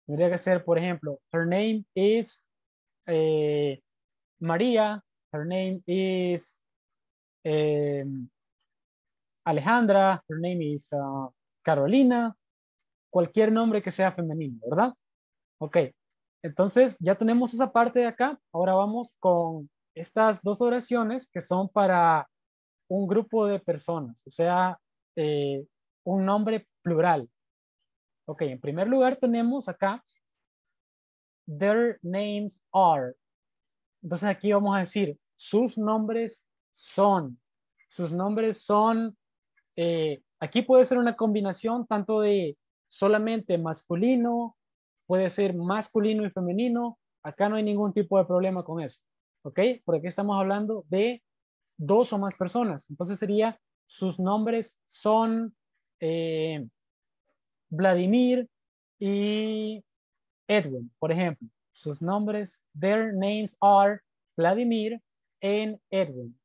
Tendría que ser, por ejemplo, her name is eh, María, her name is eh, Alejandra, her name is uh, Carolina, cualquier nombre que sea femenino, ¿verdad? Ok, entonces ya tenemos esa parte de acá. Ahora vamos con estas dos oraciones que son para un grupo de personas, o sea, eh, un nombre plural. Ok, en primer lugar tenemos acá, their names are. Entonces aquí vamos a decir, sus nombres son. Sus nombres son, eh, aquí puede ser una combinación tanto de solamente masculino, puede ser masculino y femenino. Acá no hay ningún tipo de problema con eso. ¿Ok? Porque estamos hablando de dos o más personas. Entonces sería, sus nombres son eh, Vladimir y Edwin, por ejemplo. Sus nombres, their names are Vladimir and Edwin.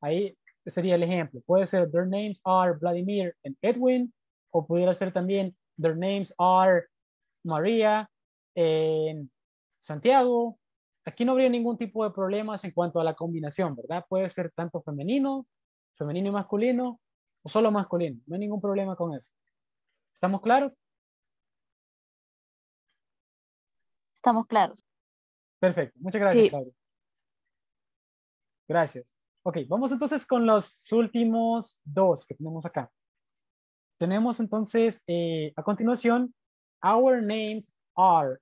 Ahí sería el ejemplo. Puede ser their names are Vladimir and Edwin o pudiera ser también their names are María en Santiago. Aquí no habría ningún tipo de problemas en cuanto a la combinación, ¿verdad? Puede ser tanto femenino, femenino y masculino, o solo masculino. No hay ningún problema con eso. ¿Estamos claros? Estamos claros. Perfecto. Muchas gracias, Sí. Gracias. Ok, vamos entonces con los últimos dos que tenemos acá. Tenemos entonces eh, a continuación, our names are.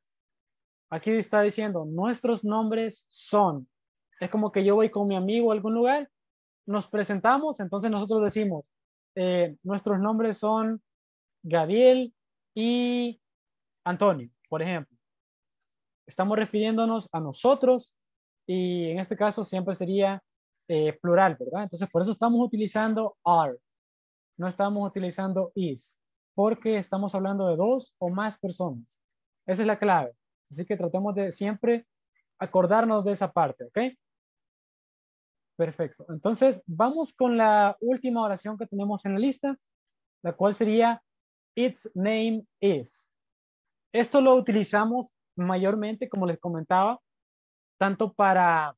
Aquí está diciendo, nuestros nombres son. Es como que yo voy con mi amigo a algún lugar, nos presentamos, entonces nosotros decimos, eh, nuestros nombres son Gabriel y Antonio, por ejemplo. Estamos refiriéndonos a nosotros y en este caso siempre sería eh, plural, ¿verdad? Entonces por eso estamos utilizando are, no estamos utilizando is, porque estamos hablando de dos o más personas. Esa es la clave. Así que tratemos de siempre acordarnos de esa parte, ¿ok? Perfecto. Entonces, vamos con la última oración que tenemos en la lista, la cual sería its name is. Esto lo utilizamos mayormente, como les comentaba, tanto para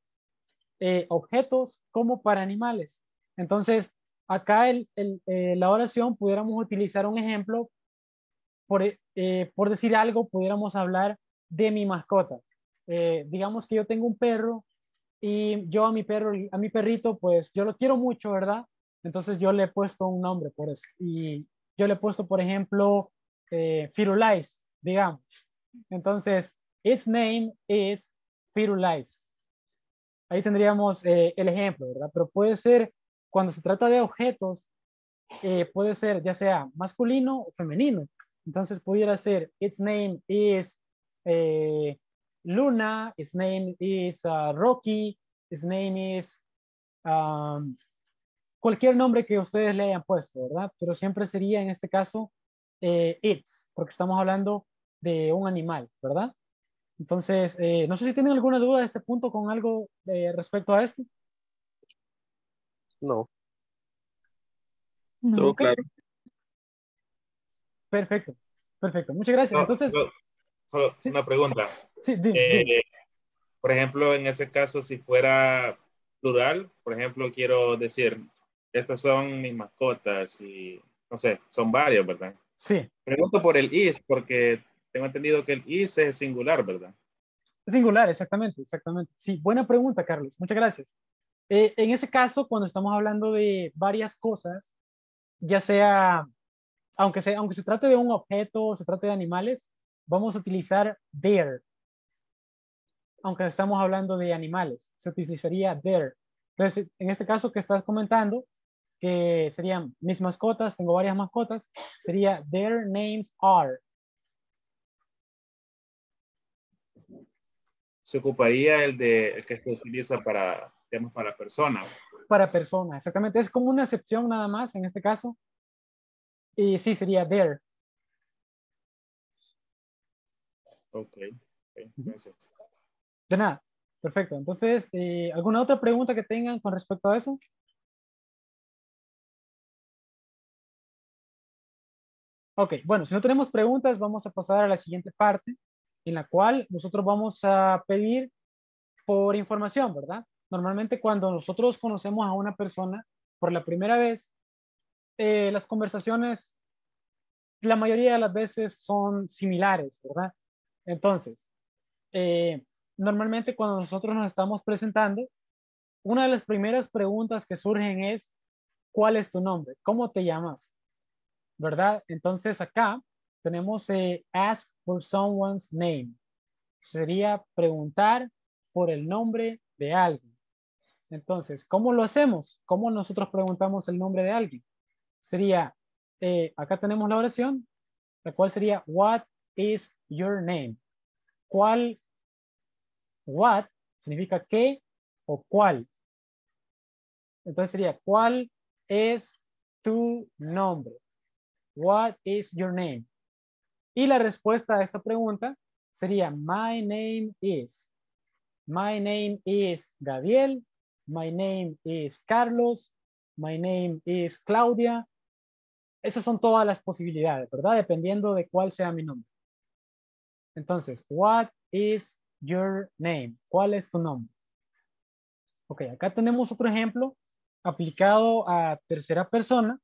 eh, objetos como para animales. Entonces, acá el, el, eh, la oración pudiéramos utilizar un ejemplo, por, eh, por decir algo, pudiéramos hablar de mi mascota. Digamos que yo tengo un perro y yo a mi perro, a mi perrito, pues yo lo quiero mucho, ¿verdad? Entonces yo le he puesto un nombre por eso. Y yo le he puesto, por ejemplo, Firulais, digamos. Entonces, its name is Firulais. Ahí tendríamos eh, el ejemplo, ¿verdad? Pero puede ser, cuando se trata de objetos, eh, puede ser ya sea masculino o femenino. Entonces pudiera ser, its name is eh, Luna, its name is uh, Rocky, its name is um, cualquier nombre que ustedes le hayan puesto, ¿verdad? Pero siempre sería en este caso its, porque estamos hablando de un animal, ¿verdad? Entonces, eh, no sé si tienen alguna duda de este punto con algo eh, respecto a esto. No. Todo Ok. claro. Perfecto, perfecto. Muchas gracias. No, Entonces, no, solo una pregunta. sí, di- Eh, di. por ejemplo, en ese caso, si fuera plural, por ejemplo, quiero decir, estas son mis mascotas y, no sé, son varios, ¿verdad? sí, Pregunto por el is, porque tengo entendido que el is es singular, ¿verdad? singular, exactamente, exactamente. Sí, buena pregunta, Carlos. Muchas gracias. Eh, en ese caso, cuando estamos hablando de varias cosas, ya sea, aunque se, aunque se trate de un objeto o se trate de animales, vamos a utilizar their. Aunque estamos hablando de animales, se utilizaría their. Entonces, en este caso que estás comentando, que serían mis mascotas, tengo varias mascotas, sería their names are. Se ocuparía el de el que se utiliza para, digamos, para persona. Para persona, exactamente. Es como una excepción nada más en este caso. Y sí, sería there. Ok, okay. gracias. De nada, perfecto. Entonces, eh, ¿alguna otra pregunta que tengan con respecto a eso? Ok, bueno, si no tenemos preguntas, vamos a pasar a la siguiente parte, en la cual nosotros vamos a pedir por información, ¿verdad? Normalmente cuando nosotros conocemos a una persona por la primera vez, eh, las conversaciones la mayoría de las veces son similares, ¿verdad? Entonces, eh, normalmente cuando nosotros nos estamos presentando, una de las primeras preguntas que surgen es, ¿cuál es tu nombre? ¿Cómo te llamas? ¿Verdad? Entonces acá tenemos eh, ask for someone's name. Sería preguntar por el nombre de alguien. Entonces, ¿cómo lo hacemos? ¿Cómo nosotros preguntamos el nombre de alguien? Sería, eh, acá tenemos la oración, la cual sería, what is your name? ¿Cuál? What significa qué o cuál. Entonces sería, ¿cuál es tu nombre? What is your name? Y la respuesta a esta pregunta sería, my name is. My name is Gabriel. My name is Carlos. My name is Claudia. Esas son todas las posibilidades, ¿verdad? Dependiendo de cuál sea mi nombre. Entonces, what is your name? ¿Cuál es tu nombre? Ok, acá tenemos otro ejemplo aplicado a tercera persona,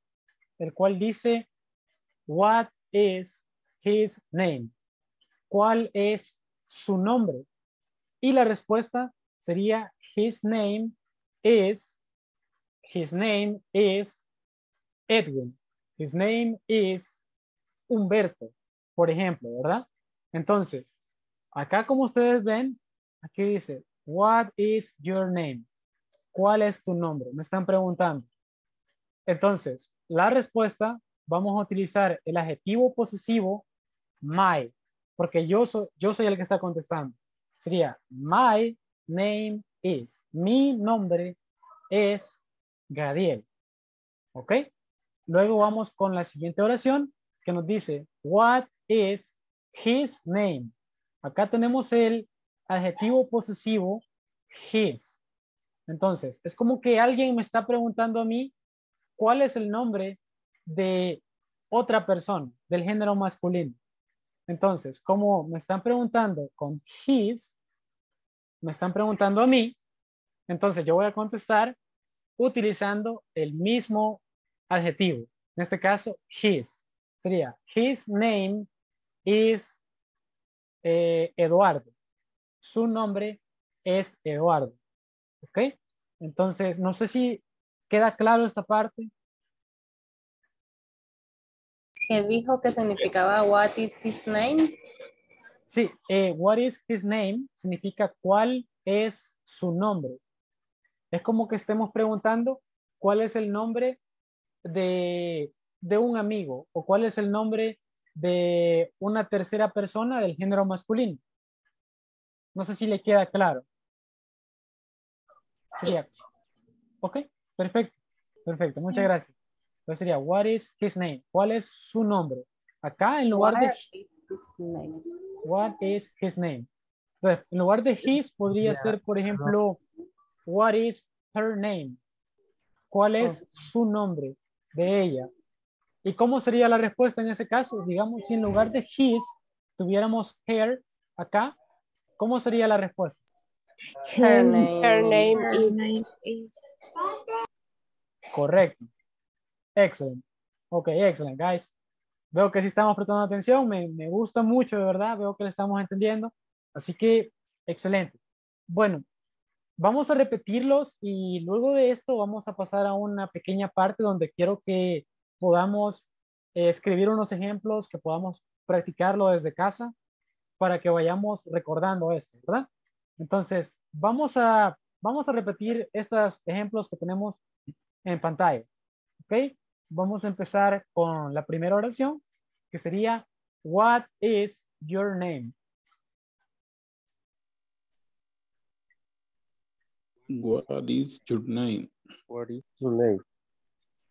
el cual dice, what is his name? ¿Cuál es su nombre? Y la respuesta sería, his name is, his name is Edwin. His name is Humberto, por ejemplo, ¿verdad? Entonces, acá como ustedes ven, aquí dice, what is your name? ¿Cuál es tu nombre? Me están preguntando. Entonces, la respuesta, vamos a utilizar el adjetivo posesivo my, porque yo soy, yo soy el que está contestando. Sería, my name is. Mi nombre es Gadiel. ¿Ok? Luego vamos con la siguiente oración que nos dice, what is his name? Acá tenemos el adjetivo posesivo his. Entonces, es como que alguien me está preguntando a mí cuál es el nombre de otra persona del género masculino. Entonces, como me están preguntando con his, me están preguntando a mí, entonces yo voy a contestar utilizando el mismo adjetivo. En este caso, his. Sería, his name is eh, Eduardo. Su nombre es Eduardo. ¿Ok? Entonces, no sé si queda claro esta parte. ¿Qué dijo que significaba what is his name? Sí, eh, what is his name significa cuál es su nombre. Es como que estemos preguntando cuál es el nombre de, de un amigo o cuál es el nombre de una tercera persona del género masculino. No sé si le queda claro. Sería, ok, perfecto, perfecto, muchas gracias. Entonces sería, what is his name? ¿Cuál es su nombre? Acá en lugar de... What is his name? Entonces, en lugar de his podría ser, por ejemplo, what is her name? ¿Cuál es su nombre de ella? ¿Y cómo sería la respuesta en ese caso? Digamos, si en lugar de his tuviéramos her acá, ¿cómo sería la respuesta? Her name, Her name is. Correcto. Excelente. Ok, excelente, guys. Veo que sí estamos prestando atención, me, me gusta mucho, de verdad, veo que le estamos entendiendo. Así que, excelente. Bueno, vamos a repetirlos y luego de esto vamos a pasar a una pequeña parte donde quiero que podamos eh, escribir unos ejemplos, que podamos practicarlo desde casa para que vayamos recordando esto, ¿verdad? Entonces, vamos a, vamos a repetir estos ejemplos que tenemos en pantalla, ¿ok? Vamos a empezar con la primera oración, que sería, What is your name? What is your name? What is your name?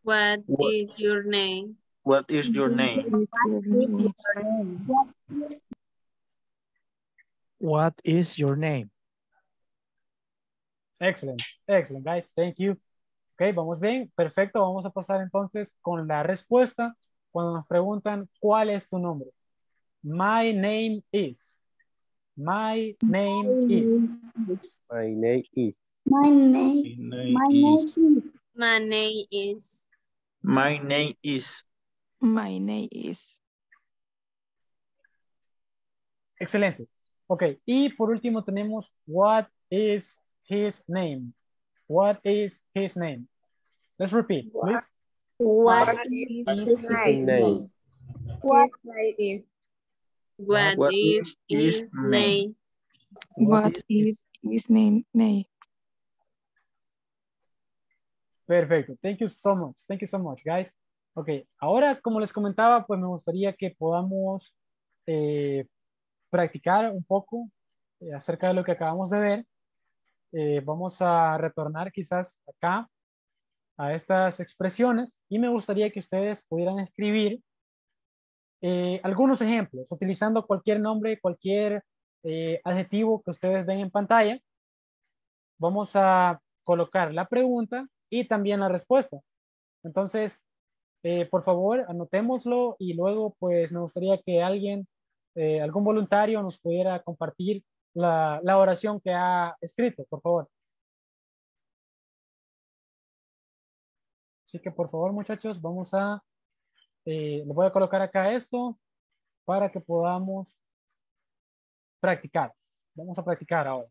What What- is your name? What is your name? What is your name? Excellent, excellent, guys. Thank you. Ok, vamos bien. Perfecto. Vamos a pasar entonces con la respuesta cuando nos preguntan cuál es tu nombre. My name is. My name is. My name is. My name, my name is. My name is. My name is. My name is. Excelente. Ok, y por último tenemos what is his name. What is his name? Let's repeat, please. What is his His name. What is What What is is his name? name? What is his name? name? Perfecto. Thank you so much. Thank you so much, guys. Ok, ahora como les comentaba, pues me gustaría que podamos eh, practicar un poco eh, acerca de lo que acabamos de ver. Eh, vamos a retornar quizás acá a estas expresiones y me gustaría que ustedes pudieran escribir eh, algunos ejemplos utilizando cualquier nombre, cualquier eh, adjetivo que ustedes ven en pantalla. Vamos a colocar la pregunta y también la respuesta. Entonces, eh, por favor, anotémoslo y luego pues me gustaría que alguien, algún voluntario nos pudiera compartir la, la oración que ha escrito, por favor. Así que por favor, muchachos, vamos a, eh, le voy a colocar acá esto para que podamos practicar. Vamos a practicar ahora.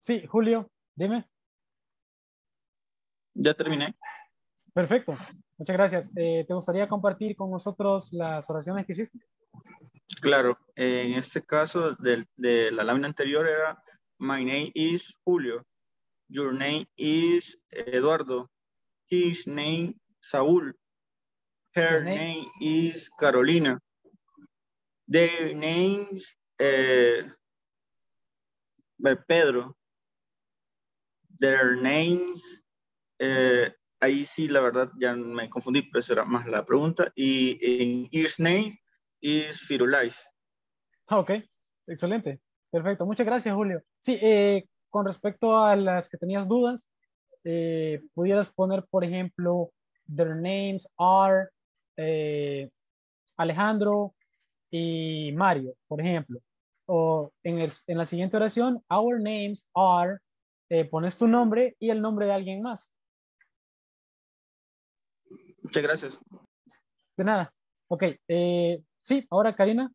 Sí, Julio, dime. Ya terminé. Perfecto, muchas gracias. Eh, ¿Te gustaría compartir con nosotros las oraciones que hiciste? Claro, en este caso de la lámina anterior era My name is Julio. Your name is Eduardo. His name Saúl. Her name is Carolina. Their names eh, eh, Pedro. Their names eh, ahí sí la verdad ya me confundí, pero esa era más la pregunta. Y en his name is Firulais. Ah, Ok, excelente. Perfecto, muchas gracias, Julio. Sí, eh, con respecto a las que tenías dudas, eh, pudieras poner, por ejemplo, their names are Alejandro y Mario, por ejemplo. O en, el- en la siguiente oración, our names are, eh, pones tu nombre y el nombre de alguien más. Muchas gracias. De nada. Ok. eh, sí, ahora Karina.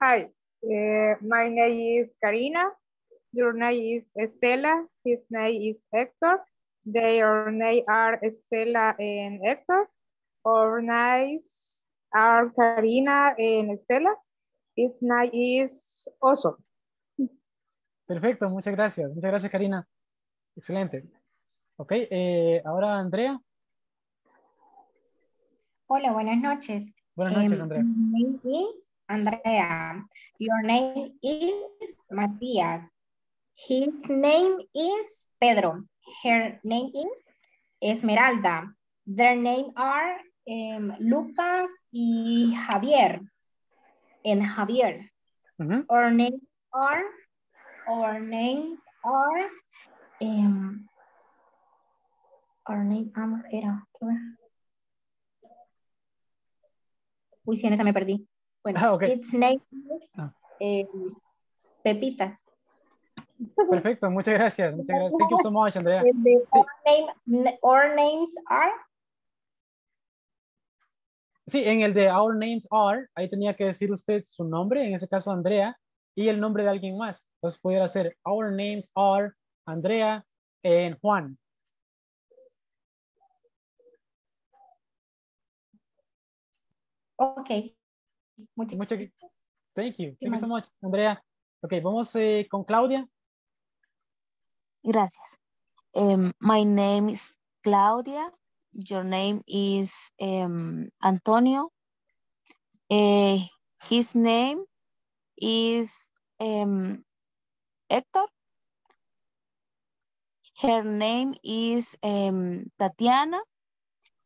Hi, uh, my name is Karina. Your name is Estela. His name is Hector. Their name are Estela and Hector. Our names are Karina and Estela. His name is Oso. Perfecto, muchas gracias. Muchas gracias, Karina. Excelente. Ok, eh, ahora Andrea. Hola, buenas noches. Buenas noches, Em, Andrea. My name is Andrea. Your name is Matías. His name is Pedro. Her name is Esmeralda. Their name are em, Lucas y Javier. And Javier. Ujú. Our names are, our names are, em, our name, ah, era. Uy, sí, en esa me perdí. Bueno, Ah, its name is Ah. eh, Pepitas. Perfecto, muchas gracias. Muchas gracias. Thank you so much, Andrea. Our, name, our names are, Sí, en el de Our Names Are, ahí tenía que decir usted su nombre, en ese caso Andrea, y el nombre de alguien más. Entonces pudiera ser Our Names Are Andrea and Juan. ok. Muchas Muchas Thank you. Thank you so much, Andrea. Ok, vamos eh, con Claudia. Gracias. Um, my name is Claudia. Your name is um, Antonio. Eh, his name is um, Hector. Her name is um, Tatiana.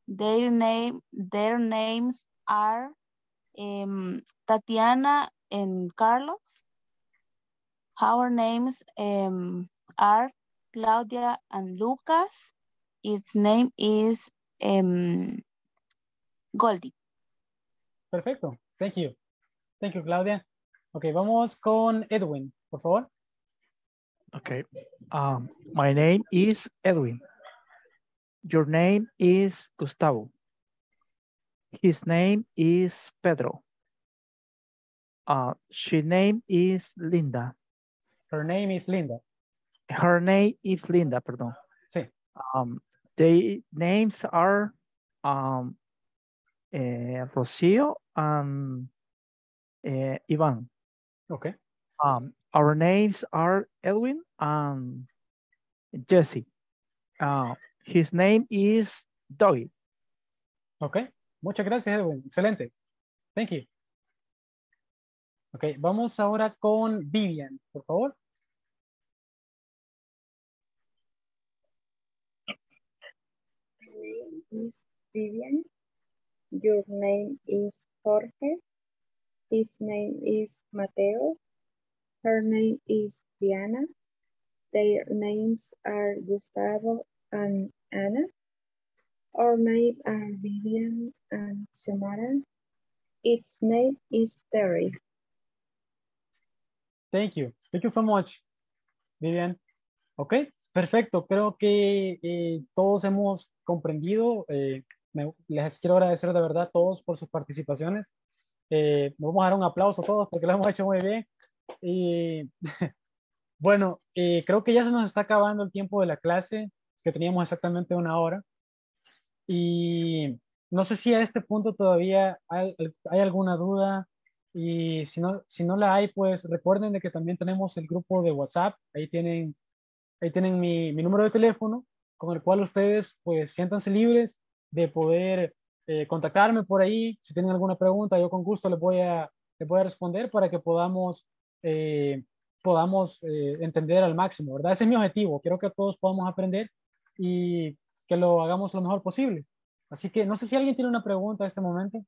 Their name, their names are um, Tatiana and Carlos. Our names um, are Claudia and Lucas. Its name is um, Goldie. Perfecto. Thank you. Thank you, Claudia. Ok, vamos con Edwin, por favor. Okay. Um, my name is Edwin. Your name is Gustavo. His name is Pedro. Uh, she name is Linda. Her name is Linda. Her name is Linda, perdón. Sí. Um, the names are um, eh, Rocio and eh, Ivan. Ok. Um, our names are Edwin and Jesse. Uh, his name is Doggy. Ok. Muchas gracias, Edwin. Excelente. Thank you. Ok, vamos ahora con Vivian, por favor. My name is Vivian. Your name is Jorge. His name is Mateo. Her name is Diana. Their names are Gustavo and Anna. Our name are Vivian and Samara. Its name is Terry. Thank you. Thank you so much, Vivian. Ok, perfecto. Creo que eh, todos hemos comprendido. eh, les quiero agradecer de verdad a todos por sus participaciones. Eh, vamos a dar un aplauso a todos porque lo hemos hecho muy bien. Y bueno, eh, creo que ya se nos está acabando el tiempo de la clase, que teníamos exactamente una hora. Y no sé si a este punto todavía hay, hay alguna duda. Y si no, si no la hay, pues recuerden de que también tenemos el grupo de WhatsApp. Ahí tienen, ahí tienen mi, mi número de teléfono, con el cual ustedes pues siéntanse libres de poder eh, contactarme por ahí. Si tienen alguna pregunta, yo con gusto les voy a, les voy a responder para que podamos, eh, podamos eh, entender al máximo, ¿verdad? Ese es mi objetivo. Quiero que todos podamos aprender y que lo hagamos lo mejor posible. Así que no sé si alguien tiene una pregunta en este momento.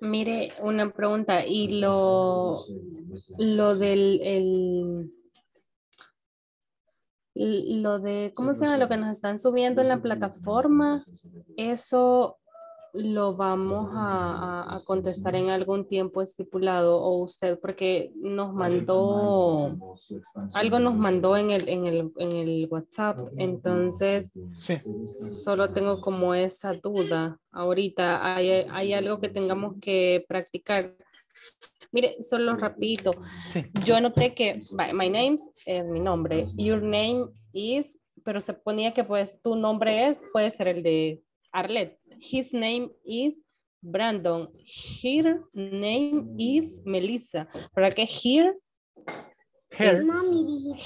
Mire, una pregunta, y lo, lo del, el, lo de, ¿cómo se llama? Lo que nos están subiendo en la plataforma, eso lo vamos a, a- a contestar en algún tiempo estipulado o usted porque nos mandó, algo nos mandó en el, en el, en el WhatsApp, entonces solo tengo como esa duda. Ahorita hay, hay algo que tengamos que practicar. Mire, solo rapidito. Yo noté que my, my name es mi nombre, your name is, pero se ponía que pues tu nombre es, puede ser el de Arlet. His name is Brandon. Her name is Melissa. ¿Para qué here? Her. Es,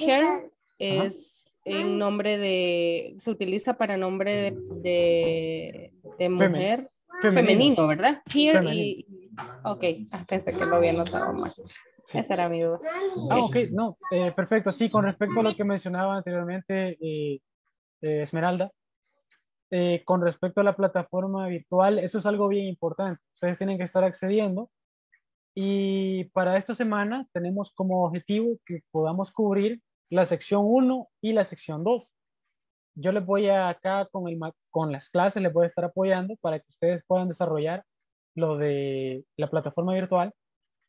her es en nombre de, se utiliza para nombre de, de, de mujer Femenino. femenino, ¿verdad? Here Femenino. y, ok, ah, pensé que lo había notado mal. Esa era mi duda. Ah, ok, no, eh, perfecto. Sí, con respecto a lo que mencionaba anteriormente eh, eh, Esmeralda, eh, con respecto a la plataforma virtual, eso es algo bien importante. Ustedes tienen que estar accediendo y para esta semana tenemos como objetivo que podamos cubrir la sección 1 y la sección 2. Yo les voy a acá con, el, con las clases, les voy a estar apoyando para que ustedes puedan desarrollar lo de la plataforma virtual.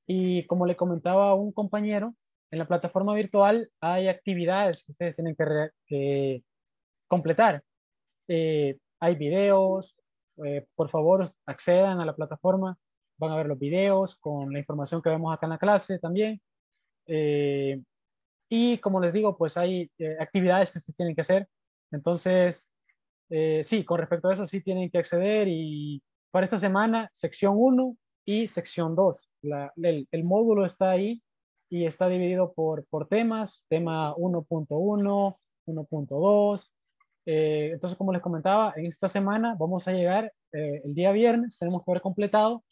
Y como le comentaba a un compañero, en la plataforma virtual hay actividades que ustedes tienen que completar. Eh, hay videos, eh, por favor accedan a la plataforma, van a ver los videos con la información que vemos acá en la clase también. Eh, y como les digo, pues hay actividades que ustedes tienen que hacer. Entonces, sí, con respecto a eso sí tienen que acceder y para esta semana, sección 1 y sección 2. La- el, módulo está ahí y está dividido por temas, tema 1.1, 1.2. Eh, entonces, como les comentaba, en esta semana vamos a llegar eh, el día viernes, tenemos que haber completado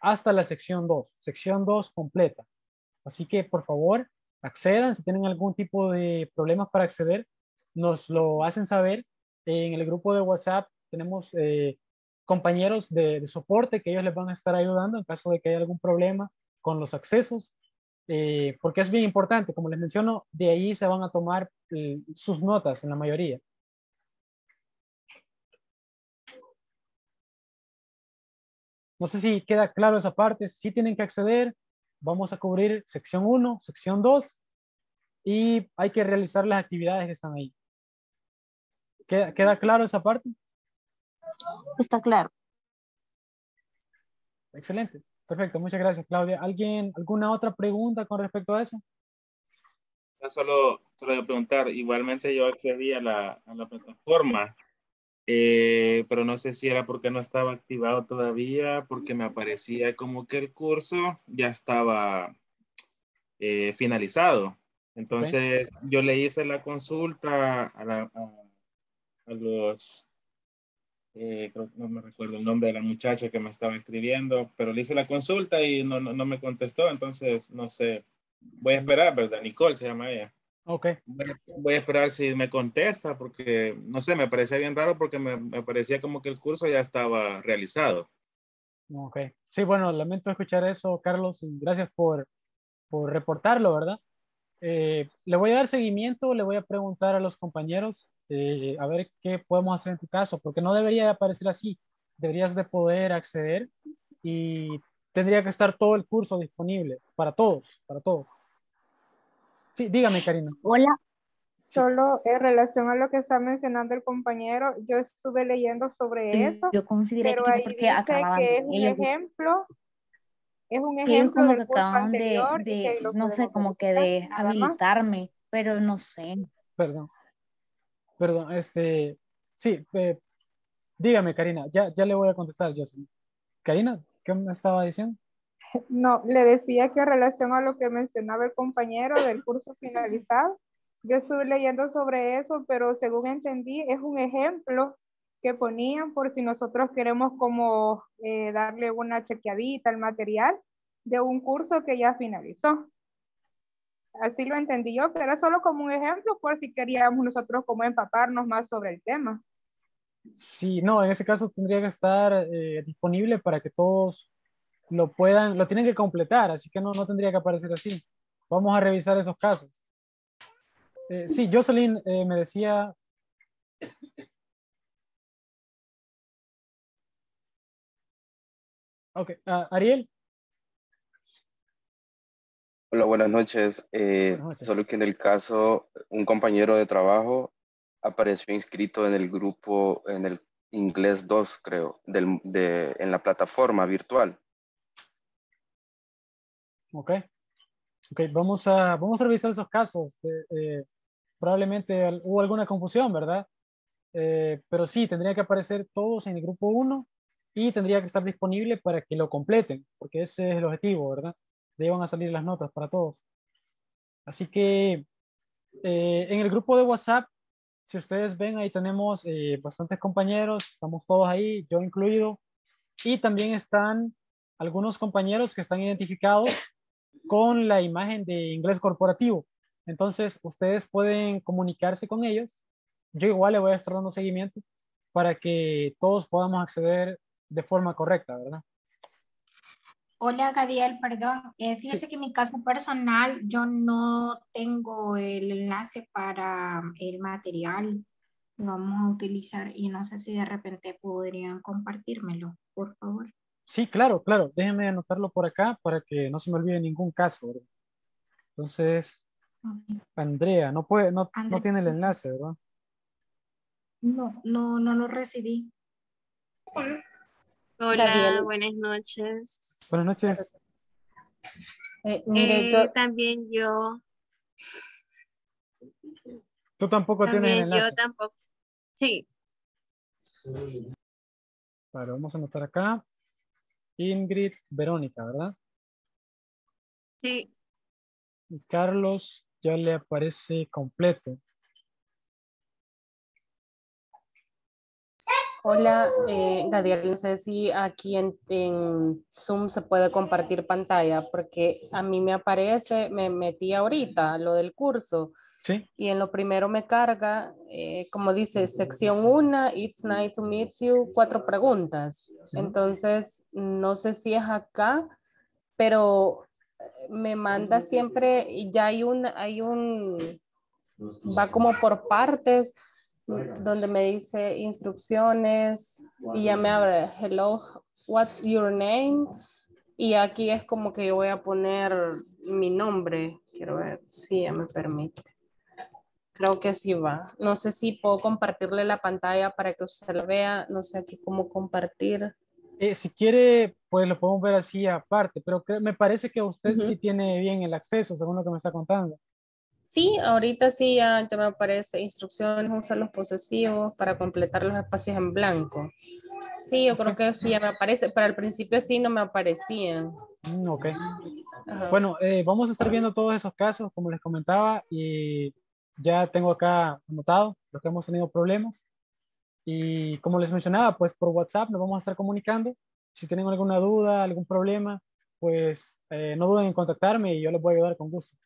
hasta la sección 2, sección 2 completa. Así que, por favor, accedan, si tienen algún tipo de problemas para acceder, nos lo hacen saber. En el grupo de WhatsApp tenemos eh, compañeros de, de soporte que ellos les van a estar ayudando en caso de que haya algún problema con los accesos, eh, porque es bien importante, como les menciono, de ahí se van a tomar eh, sus notas en la mayoría. No sé si queda claro esa parte, si tienen que acceder, vamos a cubrir sección 1, sección 2 y hay que realizar las actividades que están ahí. ¿Queda, queda claro esa parte? Está claro. Excelente. Perfecto. Muchas gracias, Claudia. ¿Alguien, alguna otra pregunta con respecto a eso? Ya Solo, solo de preguntar, igualmente yo accedí a la, a la plataforma, eh, pero no sé si era porque no estaba activado todavía, porque me aparecía como que el curso ya estaba eh, finalizado. Entonces yo le hice la consulta a, la- a- a los, eh, creo no me recuerdo el nombre de la muchacha que me estaba escribiendo, pero le hice la consulta y no, no, no me contestó, entonces no sé. Voy a esperar, ¿verdad? Nicole se llama ella. Ok. Voy a, voy a esperar si me contesta porque, no sé, me parecía bien raro porque me, me parecía como que el curso ya estaba realizado. Ok. Sí, bueno, lamento escuchar eso, Carlos. Gracias por, por reportarlo, ¿verdad? Eh, le voy a dar seguimiento, le voy a preguntar a los compañeros eh, a ver qué podemos hacer en tu caso, porque no debería de aparecer así. Deberías de poder acceder y tendría que estar todo el curso disponible para todos, para todos. Sí, dígame, Karina. Hola. Solo en relación a lo que está mencionando el compañero, yo estuve leyendo sobre eso, Yo consideré pero que ahí porque dice acababan que de- es un ellos- ejemplo, es un que ejemplo como que acaban de, que de lo no sé, como que de habilitarme, pero no sé. Perdón. Perdón, este, sí, eh, dígame, Karina, ya, ya le voy a contestar, yo Karina, ¿qué me estaba diciendo? No, le decía que en relación a lo que mencionaba el compañero del curso finalizado, yo estuve leyendo sobre eso, pero según entendí, es un ejemplo que ponían por si nosotros queremos como eh, darle una chequeadita al material de un curso que ya finalizó. Así lo entendí yo, pero es solo como un ejemplo por si queríamos nosotros como empaparnos más sobre el tema. Sí, no, en ese caso tendría que estar eh, disponible para que todos lo puedan, lo tienen que completar, así que no, no tendría que aparecer así. Vamos a revisar esos casos. Eh, sí, Jocelyn eh, me decía Ok, ah, Ariel. Hola, buenas noches. Eh, Buenas noches. Solo que en el caso, un compañero de trabajo apareció inscrito en el grupo, en el inglés 2, creo, del, de, en la plataforma virtual. Ok. Ok, vamos a, vamos a revisar esos casos. Eh, eh, probablemente al- hubo alguna confusión, ¿verdad? Eh, pero sí, tendría que aparecer todos en el grupo 1 y tendría que estar disponible para que lo completen, porque ese es el objetivo, ¿verdad? De ahí van a salir las notas para todos. Así que eh, en el grupo de WhatsApp, si ustedes ven, ahí tenemos eh, bastantes compañeros, estamos todos ahí, yo incluido, y también están algunos compañeros que están identificados con la imagen de inglés corporativo. Entonces, ustedes pueden comunicarse con ellos. Yo igual le voy a estar dando seguimiento para que todos podamos acceder de forma correcta, ¿verdad? Hola, Gadiel, perdón. Eh, fíjese que en mi caso personal yo no tengo el enlace para el material que vamos a utilizar y no sé si de repente podrían compartírmelo, por favor. Sí, claro, claro. Déjenme anotarlo por acá para que no se me olvide ningún caso, ¿verdad? Entonces, Andrea, no puede, no, no tiene el enlace, ¿verdad? No, no, no lo recibí. Hola, Gabriel. buenas noches. Buenas noches. Eh, Eh, yo- también yo, Tú tampoco tienes el también yo enlace. tampoco. Sí, Vale, vamos a anotar acá. Ingrid, Verónica, ¿verdad? sí. Y Carlos ya le aparece completo. Hola, eh, Gadiel, no sé si aquí en, en Zoom se puede compartir pantalla, porque a mí me aparece, me metí ahorita lo del curso, Sí. y en lo primero me carga, eh, como dice, sección 1, It's nice to meet you, cuatro preguntas. Entonces, no sé si es acá, pero eh, me manda siempre, y ya hay un, hay un, va como por partes, donde me dice instrucciones y ya me abre, hello, what's your name? Y aquí es como que yo voy a poner mi nombre. Quiero ver si ya me permite. Creo que sí va. No sé si puedo compartirle la pantalla para que usted la vea. No sé aquí cómo compartir. Eh, si quiere, pues lo podemos ver así aparte, pero me parece que usted sí tiene bien el acceso, según lo que me está contando. Sí, ahorita sí ya, ya me aparece instrucciones, usar los posesivos para completar los espacios en blanco. Sí, yo creo que sí ya me aparece, pero al principio sí no me aparecían. Mm, ok. Ajá. Bueno, eh, vamos a estar viendo todos esos casos, como les comentaba, y ya tengo acá anotado los que hemos tenido problemas. Y como les mencionaba, pues por WhatsApp nos vamos a estar comunicando. Si tienen alguna duda, algún problema, pues eh, no duden en contactarme y yo les voy a ayudar con gusto.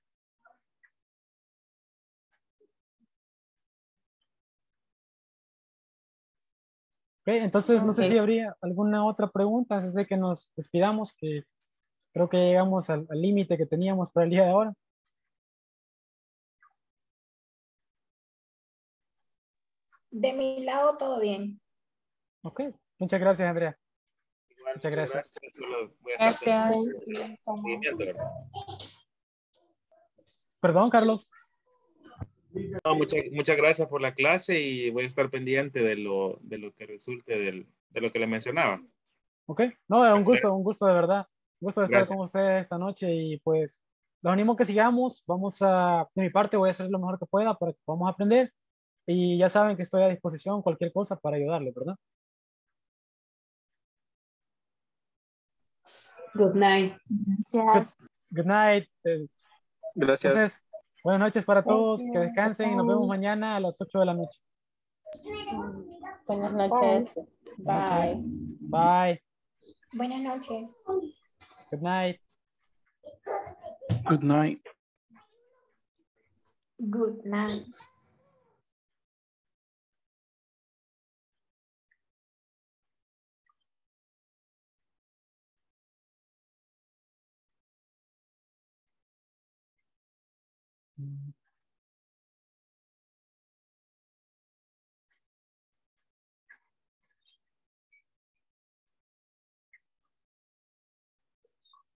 Ok, entonces no sé Ok. si habría alguna otra pregunta antes de que nos despidamos, que creo que llegamos al límite que teníamos para el día de ahora. De mi lado, todo bien. Ok, muchas gracias, Andrea. Igual, Muchas gracias. A estar Gracias. seguimiento, ¿verdad? Perdón, Carlos. No, muchas, muchas gracias por la clase y voy a estar pendiente de lo, de lo que resulte del- de lo que le mencionaba. Ok, no, es un gusto, un gusto de verdad. Un gusto de estar Gracias. con ustedes esta noche y pues los animo que sigamos. Vamos a, de mi parte, voy a hacer lo mejor que pueda para que podamos aprender. Y ya saben que estoy a disposición, cualquier cosa para ayudarles, ¿verdad? Good night. Gracias. Good night. eh, Gracias. Entonces, buenas noches para todos, que descansen y nos vemos mañana a las 8 de la noche. Buenas noches. Bye. Bye. Buenas noches. Good night. Good night. Good night. Mm.